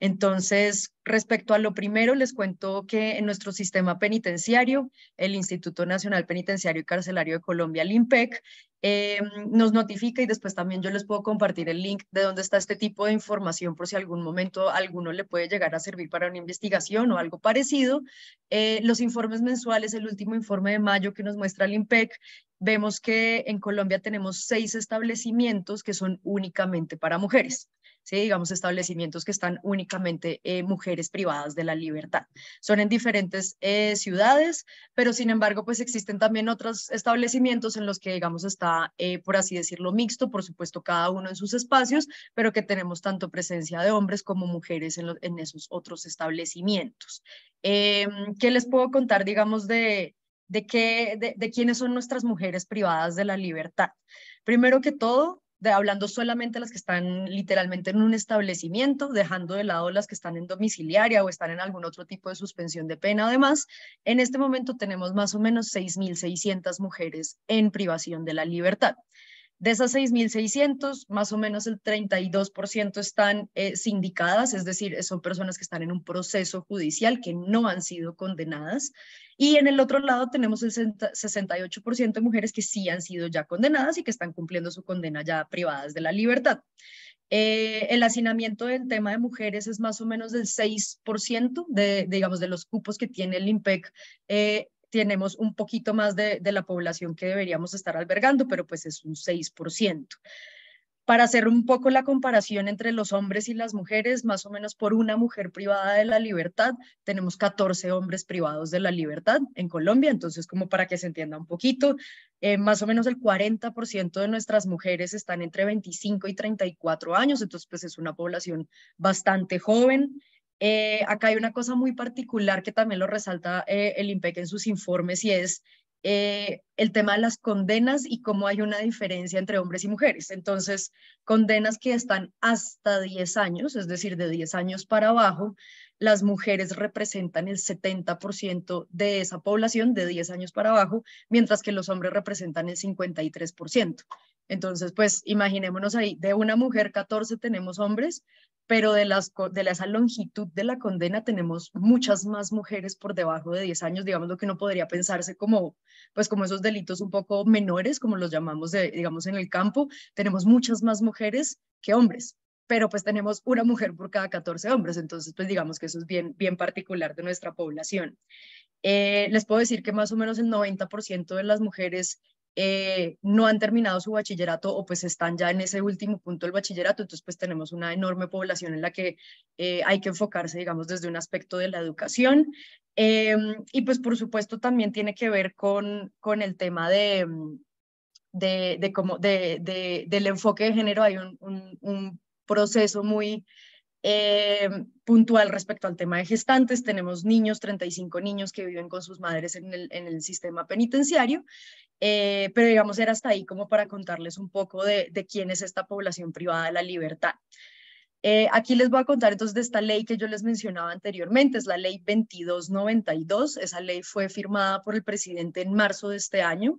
Entonces, respecto a lo primero, les cuento que en nuestro sistema penitenciario, el Instituto Nacional Penitenciario y Carcelario de Colombia, el INPEC, eh, nos notifica y después también yo les puedo compartir el link de dónde está este tipo de información por si algún momento alguno le puede llegar a servir para una investigación o algo parecido. Eh, los informes mensuales, el último informe de mayo que nos muestra el INPEC, vemos que en Colombia tenemos seis establecimientos que son únicamente para mujeres. ¿Sí? digamos, establecimientos que están únicamente eh, mujeres privadas de la libertad. Son en diferentes eh, ciudades, pero sin embargo, pues existen también otros establecimientos en los que, digamos, está, eh, por así decirlo, mixto, por supuesto, cada uno en sus espacios, pero que tenemos tanto presencia de hombres como mujeres en, en esos otros establecimientos. Em, ¿Qué les puedo contar, digamos, de, de, qué, de quiénes son nuestras mujeres privadas de la libertad? Primero que todo, de, hablando solamente las que están literalmente en un establecimiento, dejando de lado las que están en domiciliaria o están en algún otro tipo de suspensión de pena. Además, en este momento tenemos más o menos 6.600 mujeres en privación de la libertad. De esas 6.600, más o menos el 32% están eh, sindicadas, es decir, son personas que están en un proceso judicial que no han sido condenadas. Y en el otro lado tenemos el 68% de mujeres que sí han sido ya condenadas y que están cumpliendo su condena ya privadas de la libertad. Eh, el hacinamiento del tema de mujeres es más o menos del 6% de, digamos, de los cupos que tiene el IMPEC eh, tenemos un poquito más de, la población que deberíamos estar albergando, pero pues es un 6%. Para hacer un poco la comparación entre los hombres y las mujeres, más o menos por una mujer privada de la libertad, tenemos 14 hombres privados de la libertad en Colombia, entonces como para que se entienda un poquito, eh, más o menos el 40% de nuestras mujeres están entre 25 y 34 años, entonces pues es una población bastante joven. Eh, acá hay una cosa muy particular que también lo resalta eh, el IMPEC en sus informes y es eh, el tema de las condenas y cómo hay una diferencia entre hombres y mujeres. Entonces, condenas que están hasta 10 años, es decir, de 10 años para abajo, las mujeres representan el 70% de esa población de 10 años para abajo, mientras que los hombres representan el 53%. Entonces, pues imaginémonos ahí, de una mujer 14 tenemos hombres, pero de, las, de esa longitud de la condena tenemos muchas más mujeres por debajo de 10 años, digamos lo que no podría pensarse como, pues como esos delitos un poco menores, como los llamamos, digamos, en el campo, tenemos muchas más mujeres que hombres, pero pues tenemos una mujer por cada 14 hombres, entonces pues digamos que eso es bien, bien particular de nuestra población. Eh, les puedo decir que más o menos el 90% de las mujeres eh, no han terminado su bachillerato o pues están ya en ese último punto del bachillerato, entonces pues tenemos una enorme población en la que eh, hay que enfocarse, digamos, desde un aspecto de la educación. Em, y pues por supuesto también tiene que ver con, con el tema de, de, como, de, de del enfoque de género. Hay un proceso muy eh, puntual respecto al tema de gestantes. Tenemos niños, 35 niños que viven con sus madres en el, sistema penitenciario, eh, pero digamos era hasta ahí como para contarles un poco de, quién es esta población privada de la libertad. Eh, aquí les voy a contar entonces de esta ley que yo les mencionaba anteriormente, es la ley 2292. Esa ley fue firmada por el presidente en marzo de este año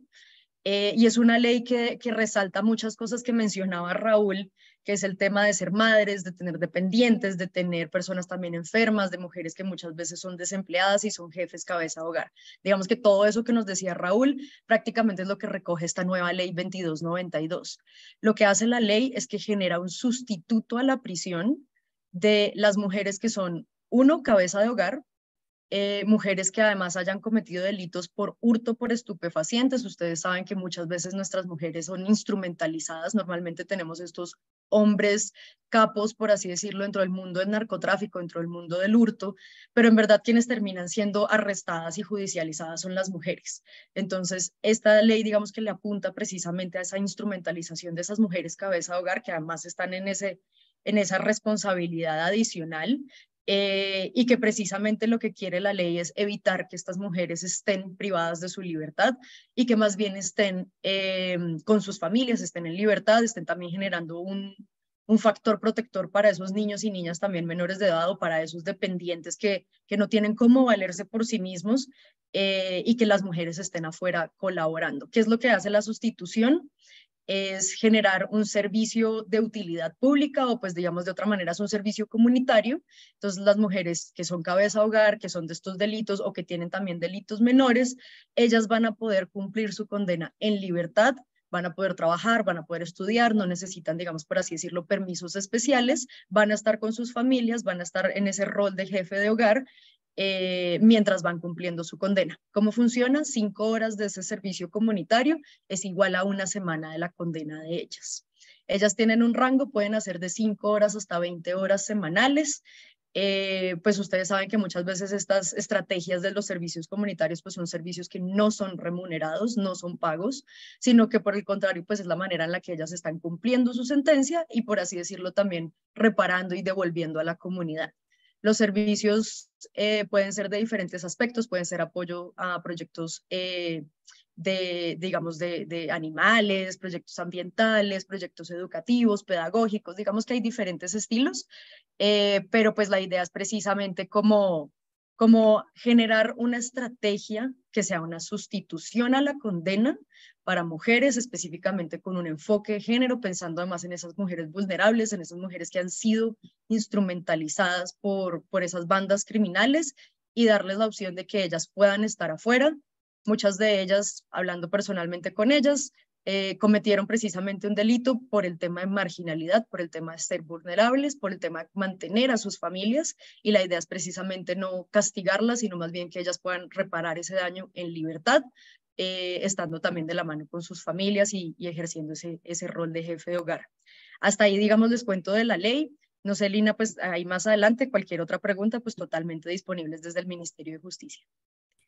y es una ley que resalta muchas cosas que mencionaba Raúl que es el tema de ser madres, de tener dependientes, de tener personas también enfermas, de mujeres que muchas veces son desempleadas y son jefes cabeza de hogar. Digamos que todo eso que nos decía Raúl prácticamente es lo que recoge esta nueva ley 2292. Lo que hace la ley es que genera un sustituto a la prisión de las mujeres que son, uno, cabeza de hogar, eh, mujeres que además hayan cometido delitos por hurto por estupefacientes. Ustedes saben que muchas veces nuestras mujeres son instrumentalizadas. Normalmente tenemos estos hombres capos, por así decirlo, dentro del mundo del narcotráfico, dentro del mundo del hurto, pero en verdad quienes terminan siendo arrestadas y judicializadas son las mujeres. Entonces, esta ley, digamos que le apunta precisamente a esa instrumentalización de esas mujeres cabeza de hogar que además están en ese en esa responsabilidad adicional eh, y que precisamente lo que quiere la ley es evitar que estas mujeres estén privadas de su libertad y que más bien estén eh, con sus familias, estén en libertad, estén también generando un, factor protector para esos niños y niñas también menores de edad o para esos dependientes que, que no tienen cómo valerse por sí mismos eh, y que las mujeres estén afuera colaborando. ¿Qué es lo que hace la sustitución? Es generar un servicio de utilidad pública o pues digamos de otra manera es un servicio comunitario. Entonces las mujeres que son cabeza hogar, que son de estos delitos o que tienen también delitos menores, ellas van a poder cumplir su condena en libertad, van a poder trabajar, van a poder estudiar, no necesitan, digamos, por así decirlo, permisos especiales, van a estar con sus familias, van a estar en ese rol de jefe de hogar eh, mientras van cumpliendo su condena. ¿Cómo funciona? Cinco horas de ese servicio comunitario es igual a una semana de la condena de ellas. Ellas tienen un rango, pueden hacer de cinco horas hasta 20 horas semanales. Eh, pues ustedes saben que muchas veces estas estrategias de los servicios comunitarios pues son servicios que no son remunerados, no son pagos, sino que por el contrario pues es la manera en la que ellas están cumpliendo su sentencia y por así decirlo también reparando y devolviendo a la comunidad. Los servicios eh, pueden ser de diferentes aspectos, pueden ser apoyo a proyectos eh, de, digamos, de, animales, proyectos ambientales, proyectos educativos, pedagógicos, digamos que hay diferentes estilos, eh, pero pues la idea es precisamente como como generar una estrategia que sea una sustitución a la condena para mujeres, específicamente con un enfoque de género, pensando además en esas mujeres vulnerables, en esas mujeres que han sido instrumentalizadas por, por esas bandas criminales y darles la opción de que ellas puedan estar afuera. Muchas de ellas, hablando personalmente con ellas, eh, cometieron precisamente un delito por el tema de marginalidad, por el tema de ser vulnerables, por el tema de mantener a sus familias y la idea es precisamente no castigarlas, sino más bien que ellas puedan reparar ese daño en libertad, eh, estando también de la mano con sus familias y, ejerciendo ese, ese rol de jefe de hogar. Hasta ahí, digamos, les cuento de la ley. No sé, Lina, pues ahí más adelante, cualquier otra pregunta, pues totalmente disponibles desde el Ministerio de Justicia.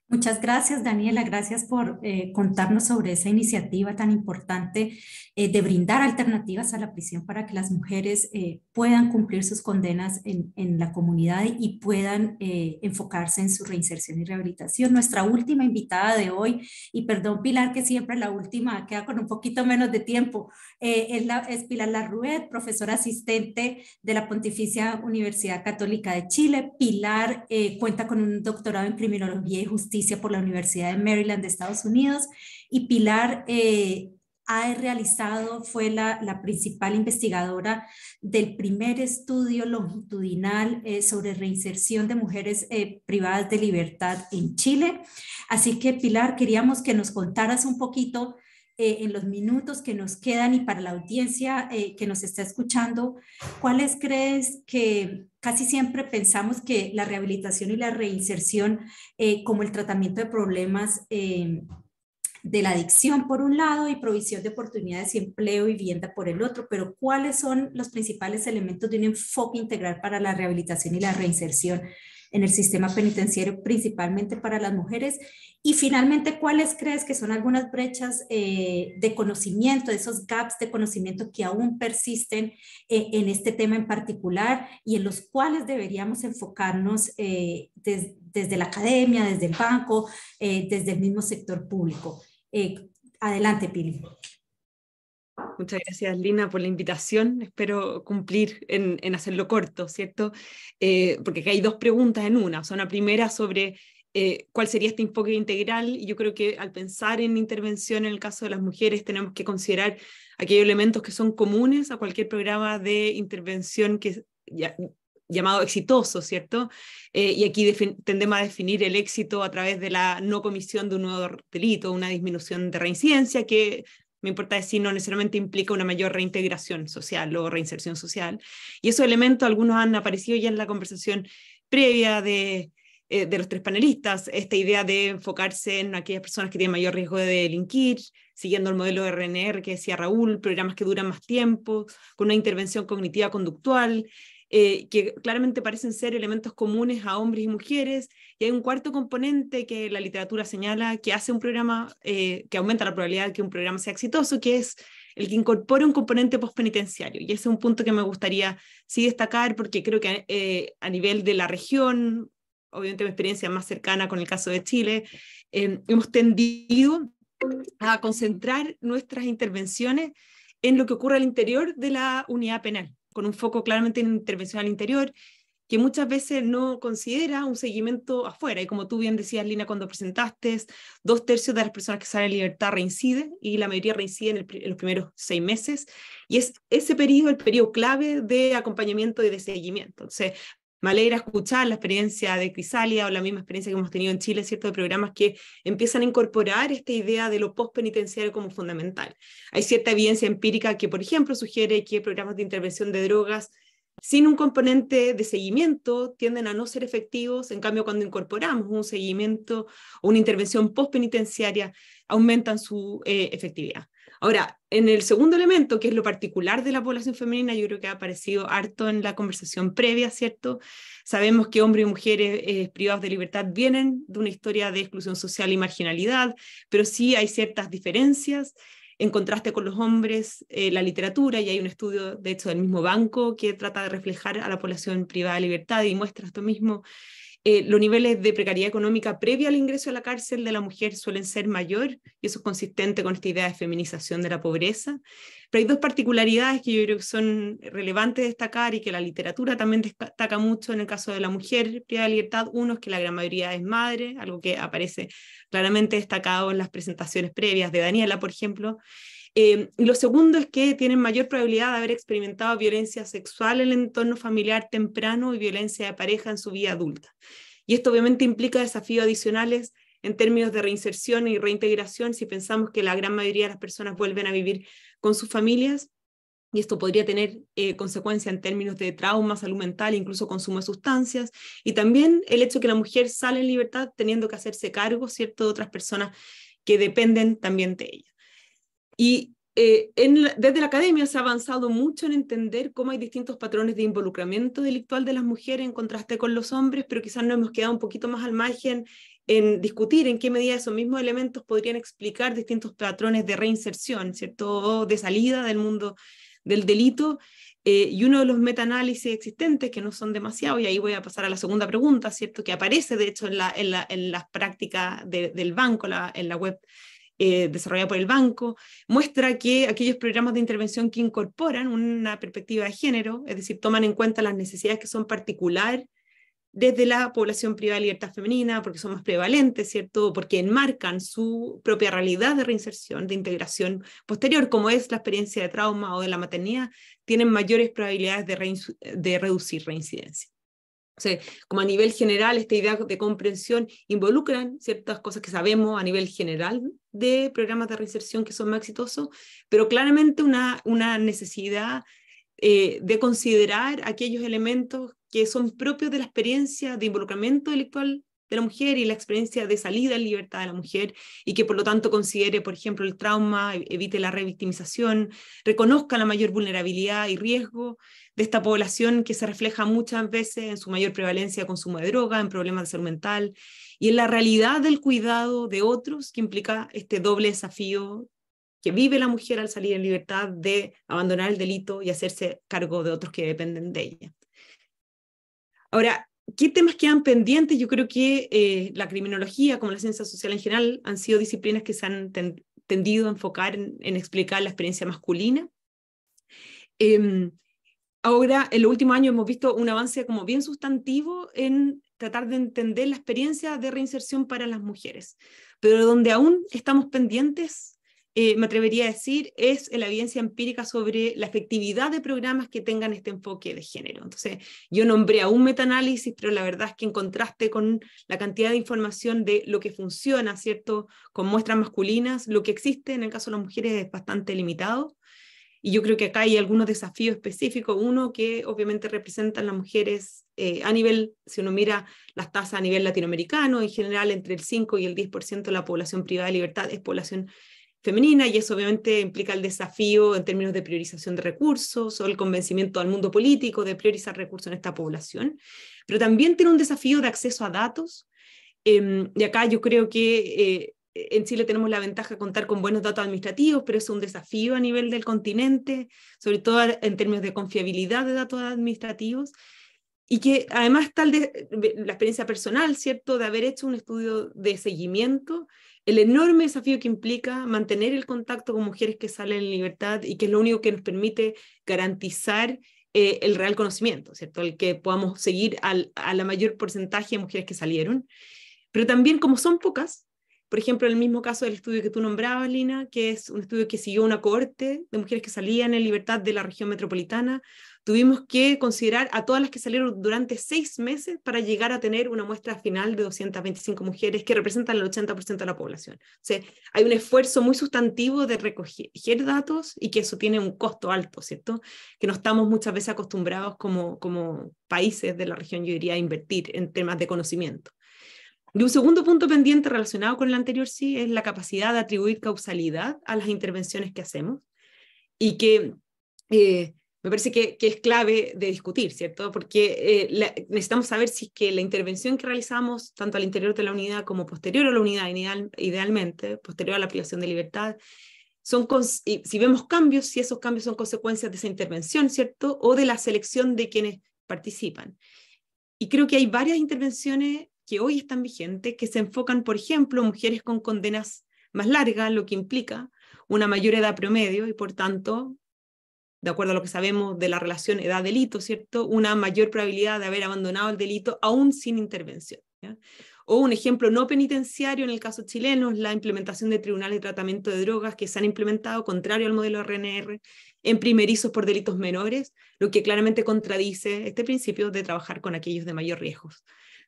Muchas gracias, Daniela. Gracias por eh, contarnos sobre esa iniciativa tan importante eh, de brindar alternativas a la prisión para que las mujeres eh, puedan cumplir sus condenas en, en la comunidad y puedan enfocarse en su reinserción y rehabilitación. Nuestra última invitada de hoy, y perdón Pilar que siempre la última queda con un poquito menos de tiempo, es, es Pilar Larruet, profesora asistente de la Pontificia Universidad Católica de Chile. Pilar cuenta con un doctorado en criminología y justicia por la Universidad de Maryland de Estados Unidos y Pilar eh, ha realizado, fue la, principal investigadora del primer estudio longitudinal eh, sobre reinserción de mujeres eh, privadas de libertad en Chile. Así que Pilar, queríamos que nos contaras un poquito eh, en los minutos que nos quedan y para la audiencia eh, que nos está escuchando, ¿cuáles crees que casi siempre pensamos que la rehabilitación y la reinserción eh, como el tratamiento de problemas de la adicción por un lado y provisión de oportunidades y empleo y vivienda por el otro, pero ¿cuáles son los principales elementos de un enfoque integral para la rehabilitación y la reinserción en el sistema penitenciario, principalmente para las mujeres? Y finalmente, ¿cuáles crees que son algunas brechas eh, de conocimiento, esos gaps de conocimiento que aún persisten eh, en este tema en particular y en los cuales deberíamos enfocarnos eh, desde la academia, desde el banco, desde el mismo sector público? adelante, Pili. Muchas gracias, Lina, por la invitación. Espero cumplir en, en hacerlo corto, ¿cierto? porque hay dos preguntas en una. O sea, una primera sobre eh, cuál sería este enfoque integral. Yo creo que al pensar en intervención en el caso de las mujeres tenemos que considerar aquellos elementos que son comunes a cualquier programa de intervención que ya, llamado exitoso, ¿cierto? Eh, y aquí tendemos a definir el éxito a través de la no comisión de un nuevo delito, una disminución de reincidencia, que me importa decir, no necesariamente implica una mayor reintegración social o reinserción social. Y esos elementos, algunos han aparecido ya en la conversación previa de, eh, de los tres panelistas, esta idea de enfocarse en aquellas personas que tienen mayor riesgo de delinquir, siguiendo el modelo de RNR que decía Raúl, programas que duran más tiempo, con una intervención cognitiva conductual, eh, que claramente parecen ser elementos comunes a hombres y mujeres. Y hay un cuarto componente que la literatura señala que hace un programa, eh, que aumenta la probabilidad de que un programa sea exitoso, que es el que incorpora un componente postpenitenciario. Y ese es un punto que me gustaría sí destacar porque creo que eh, a nivel de la región, obviamente mi experiencia más cercana con el caso de Chile, hemos tendido a concentrar nuestras intervenciones en lo que ocurre al interior de la unidad penal con un foco claramente en intervención al interior, que muchas veces no considera un seguimiento afuera. Y como tú bien decías, Lina, cuando presentaste, dos tercios de las personas que salen en libertad reinciden y la mayoría reincide en, en, los primeros seis meses. Y es ese periodo el periodo clave de acompañamiento y de seguimiento. Entonces, me alegra escuchar la experiencia de Crisalia o la misma experiencia que hemos tenido en Chile, ¿cierto? De programas que empiezan a incorporar esta idea de lo postpenitenciario como fundamental. Hay cierta evidencia empírica que, por ejemplo, sugiere que programas de intervención de drogas sin un componente de seguimiento tienden a no ser efectivos, en cambio cuando incorporamos un seguimiento o una intervención postpenitenciaria aumentan su eh, efectividad. Ahora, en el segundo elemento, que es lo particular de la población femenina, yo creo que ha aparecido harto en la conversación previa, ¿cierto? Sabemos que hombres y mujeres eh, privados de libertad vienen de una historia de exclusión social y marginalidad, pero sí hay ciertas diferencias en contraste con los hombres, eh, la literatura, y hay un estudio, de hecho, del mismo banco que trata de reflejar a la población privada de libertad y muestra esto mismo. Eh, los niveles de precariedad económica previa al ingreso a la cárcel de la mujer suelen ser mayor, y eso es consistente con esta idea de feminización de la pobreza. Pero hay dos particularidades que yo creo que son relevantes de destacar y que la literatura también destaca mucho en el caso de la mujer privada de libertad. Uno es que la gran mayoría es madre, algo que aparece claramente destacado en las presentaciones previas de Daniela, por ejemplo. Eh, lo segundo es que tienen mayor probabilidad de haber experimentado violencia sexual en el entorno familiar temprano y violencia de pareja en su vida adulta. Y esto obviamente implica desafíos adicionales en términos de reinserción y reintegración si pensamos que la gran mayoría de las personas vuelven a vivir con sus familias. Y esto podría tener eh, consecuencias en términos de trauma, salud mental, incluso consumo de sustancias. Y también el hecho de que la mujer sale en libertad teniendo que hacerse cargo, ¿cierto?, de otras personas que dependen también de ella. Y eh, desde la academia se ha avanzado mucho en entender cómo hay distintos patrones de involucramiento delictual de las mujeres en contraste con los hombres, pero quizás nos hemos quedado un poquito más al margen en discutir en qué medida esos mismos elementos podrían explicar distintos patrones de reinserción, ¿cierto? O de salida del mundo del delito. Eh, y uno de los metaanálisis existentes, que no son demasiado, y ahí voy a pasar a la segunda pregunta, ¿cierto? Que aparece, de hecho, en, la, en, la, en las prácticas del banco, la, en la web eh, desarrollada por el banco, muestra que aquellos programas de intervención que incorporan una perspectiva de género, es decir, toman en cuenta las necesidades que son particulares desde la población privada de libertad femenina, porque son más prevalentes, ¿cierto? Porque enmarcan su propia realidad de reinserción, de integración posterior, como es la experiencia de trauma o de la maternidad, tienen mayores probabilidades de, de reducir reincidencia. O sea, como a nivel general, esta idea de comprensión involucran ciertas cosas que sabemos a nivel general de programas de reinserción que son más exitosos, pero claramente una, una necesidad eh, de considerar aquellos elementos que son propios de la experiencia de involucramiento delictual de la mujer y la experiencia de salida en libertad de la mujer y que por lo tanto considere, por ejemplo, el trauma, evite la revictimización, reconozca la mayor vulnerabilidad y riesgo de esta población que se refleja muchas veces en su mayor prevalencia de consumo de droga, en problemas de salud mental y en la realidad del cuidado de otros que implica este doble desafío que vive la mujer al salir en libertad de abandonar el delito y hacerse cargo de otros que dependen de ella. Ahora, ¿qué temas quedan pendientes? Yo creo que eh, la criminología, como la ciencia social en general, han sido disciplinas que se han tendido a enfocar en, explicar la experiencia masculina. Em, ahora, en los últimos años hemos visto un avance como bien sustantivo en tratar de entender la experiencia de reinserción para las mujeres, pero donde aún estamos pendientes eh, me atrevería a decir, es la evidencia empírica sobre la efectividad de programas que tengan este enfoque de género. Entonces, yo nombré a un metaanálisis, pero la verdad es que en contraste con la cantidad de información de lo que funciona, ¿cierto? Con muestras masculinas, lo que existe en el caso de las mujeres es bastante limitado. Y yo creo que acá hay algunos desafíos específicos. Uno que obviamente representan las mujeres eh, a nivel, si uno mira las tasas a nivel latinoamericano, en general entre el 5 y el 10% de la población privada de libertad es población femenina y eso obviamente implica el desafío en términos de priorización de recursos o el convencimiento al mundo político de priorizar recursos en esta población. Pero también tiene un desafío de acceso a datos. Eh, y acá yo creo que eh, en Chile tenemos la ventaja de contar con buenos datos administrativos, pero es un desafío a nivel del continente, sobre todo en términos de confiabilidad de datos administrativos, y que además está la experiencia personal, ¿cierto?, de haber hecho un estudio de seguimiento, el enorme desafío que implica mantener el contacto con mujeres que salen en libertad y que es lo único que nos permite garantizar eh, el real conocimiento, ¿cierto?, el que podamos seguir al, a la mayor porcentaje de mujeres que salieron. Pero también, como son pocas, por ejemplo, en el mismo caso del estudio que tú nombrabas, Lina, que es un estudio que siguió una cohorte de mujeres que salían en libertad de la región metropolitana, tuvimos que considerar a todas las que salieron durante seis meses para llegar a tener una muestra final de 225 mujeres que representan el 80% de la población. O sea, hay un esfuerzo muy sustantivo de recoger datos y que eso tiene un costo alto, ¿cierto? Que no estamos muchas veces acostumbrados como, como países de la región, yo diría, a invertir en temas de conocimiento. Y un segundo punto pendiente relacionado con el anterior sí es la capacidad de atribuir causalidad a las intervenciones que hacemos y que eh, me parece que, es clave de discutir, ¿cierto? Porque eh, necesitamos saber si que la intervención que realizamos, tanto al interior de la unidad como posterior a la unidad, idealmente, posterior a la privación de libertad, son si vemos cambios, si esos cambios son consecuencias de esa intervención, ¿cierto? O de la selección de quienes participan. Y creo que hay varias intervenciones que hoy están vigentes, que se enfocan, por ejemplo, mujeres con condenas más largas, lo que implica una mayor edad promedio y, por tanto, de acuerdo a lo que sabemos de la relación edad-delito, ¿cierto? Una mayor probabilidad de haber abandonado el delito aún sin intervención. O un ejemplo no penitenciario en el caso chileno es la implementación de tribunales de tratamiento de drogas que se han implementado contrario al modelo RNR en primerizos por delitos menores, lo que claramente contradice este principio de trabajar con aquellos de mayor riesgo. O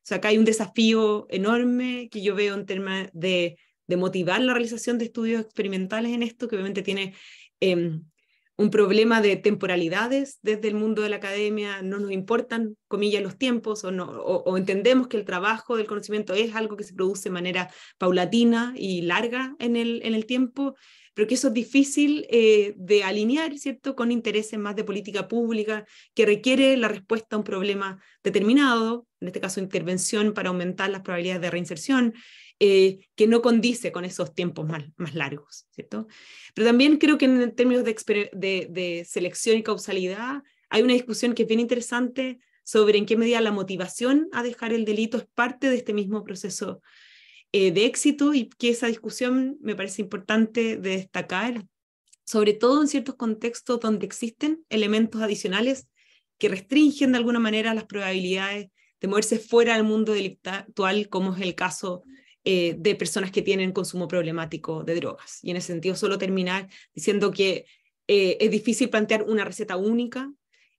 sea, acá hay un desafío enorme que yo veo en términos de, motivar la realización de estudios experimentales en esto, que obviamente tiene em, un problema de temporalidades desde el mundo de la academia, no nos importan, comillas, los tiempos, o, no, o, entendemos que el trabajo del conocimiento es algo que se produce de manera paulatina y larga en el, en el tiempo, pero que eso es difícil eh, de alinear, ¿cierto?, con intereses más de política pública, que requiere la respuesta a un problema determinado, en este caso intervención para aumentar las probabilidades de reinserción, eh, que no condice con esos tiempos más, largos, ¿cierto? Pero también creo que en términos de selección y causalidad, hay una discusión que es bien interesante sobre en qué medida la motivación a dejar el delito es parte de este mismo proceso eh, de éxito y que esa discusión me parece importante de destacar, sobre todo en ciertos contextos donde existen elementos adicionales que restringen de alguna manera las probabilidades de moverse fuera del mundo delictual, como es el caso eh, de personas que tienen consumo problemático de drogas. Y en ese sentido, solo terminar diciendo que eh, es difícil plantear una receta única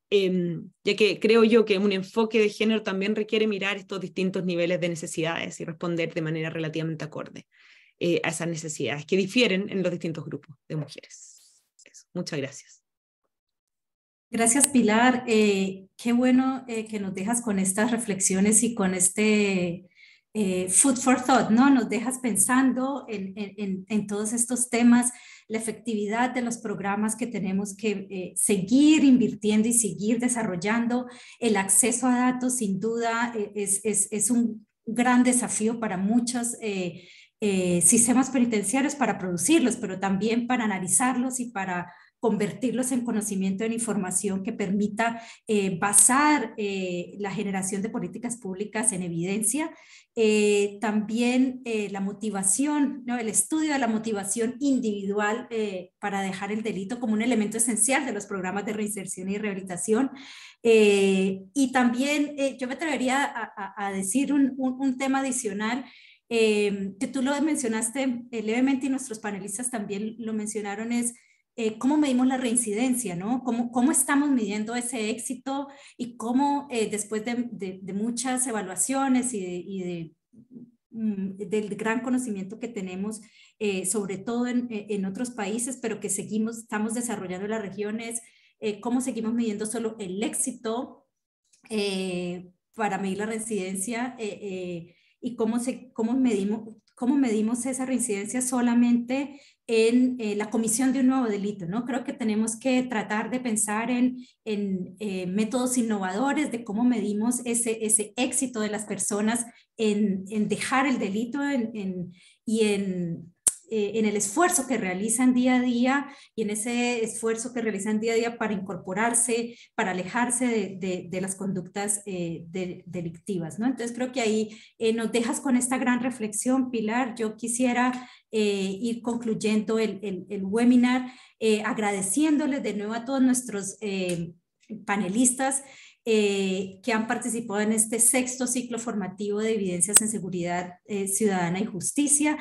Em, ya que creo yo que un enfoque de género también requiere mirar estos distintos niveles de necesidades y responder de manera relativamente acorde eh, a esas necesidades que difieren en los distintos grupos de mujeres. Muchas gracias. Gracias, Pilar. Eh, qué bueno eh, que nos dejas con estas reflexiones y con este food for thought, ¿no? Nos dejas pensando en, todos estos temas la efectividad de los programas que tenemos que eh, seguir invirtiendo y seguir desarrollando. El acceso a datos, sin duda, eh, es, un gran desafío para muchos eh, sistemas penitenciarios para producirlos, pero también para analizarlos y para convertirlos en conocimiento, en información que permita eh, basar eh, la generación de políticas públicas en evidencia. Eh, también la motivación, ¿no? el estudio de la motivación individual para dejar el delito como un elemento esencial de los programas de reinserción y rehabilitación. y también yo me atrevería a, decir un, un, un tema adicional que tú lo mencionaste levemente y nuestros panelistas también lo mencionaron, es eh, cómo medimos la reincidencia, ¿no? ¿Cómo, cómo estamos midiendo ese éxito y cómo eh, después de, de, muchas evaluaciones y de, y de mm, del gran conocimiento que tenemos, eh, sobre todo en, en, otros países, pero que seguimos, estamos desarrollando en las regiones, cómo seguimos midiendo solo el éxito para medir la residencia y cómo, se, cómo medimos, cómo medimos esa reincidencia solamente en eh, la comisión de un nuevo delito, ¿no? Creo que tenemos que tratar de pensar en, en eh, métodos innovadores de cómo medimos ese, ese éxito de las personas en, en dejar el delito en, y en eh, en el esfuerzo que realizan día a día y en ese esfuerzo que realizan día a día para incorporarse, para alejarse de, las conductas eh, delictivas. ¿no? Entonces creo que ahí eh, nos dejas con esta gran reflexión, Pilar. Yo quisiera ir concluyendo el, el webinar agradeciéndoles de nuevo a todos nuestros panelistas. que han participado en este sexto ciclo formativo de evidencias en seguridad ciudadana y justicia.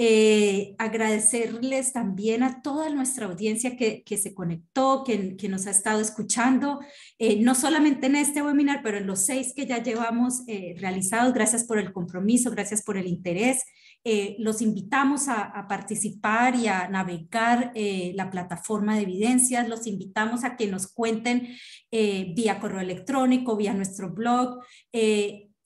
Eh, agradecerles también a toda nuestra audiencia que, que se conectó, que, que, nos ha estado escuchando, eh, no solamente en este webinar, pero en los seis que ya llevamos eh, realizados. Gracias por el compromiso, gracias por el interés. los invitamos a, a, participar y a navegar la plataforma de evidencias. Los invitamos a que nos cuenten vía correo electrónico, vía nuestro blog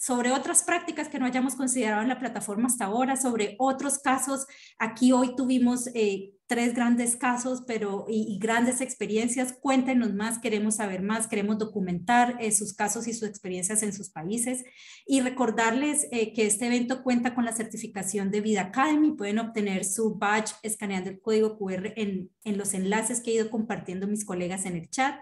sobre otras prácticas que no hayamos considerado en la plataforma hasta ahora, sobre otros casos. Aquí hoy tuvimos eh, tres grandes casos pero, y, grandes experiencias. Cuéntenos más, queremos saber más, queremos documentar eh, sus casos y sus experiencias en sus países. Y recordarles eh, que este evento cuenta con la certificación de Vida Academy. Pueden obtener su badge escaneando el código QR en, en los enlaces que he ido compartiendo mis colegas en el chat.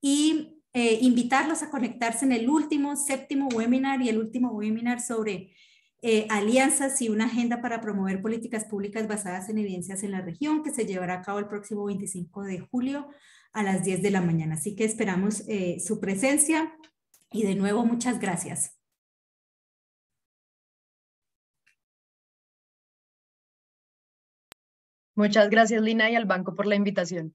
Y eh, invitarlos a conectarse en el último, séptimo webinar y el último webinar sobre eh, alianzas y una agenda para promover políticas públicas basadas en evidencias en la región, que se llevará a cabo el próximo 25 de julio a las 10 de la mañana. Así que esperamos eh, su presencia y de nuevo muchas gracias. Muchas gracias, Lina, y al banco por la invitación.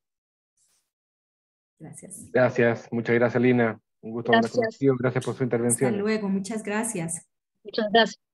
Gracias. Gracias, muchas gracias, Lina. Un gusto gracias. Gracias por su intervención. Hasta luego, muchas gracias. Muchas gracias.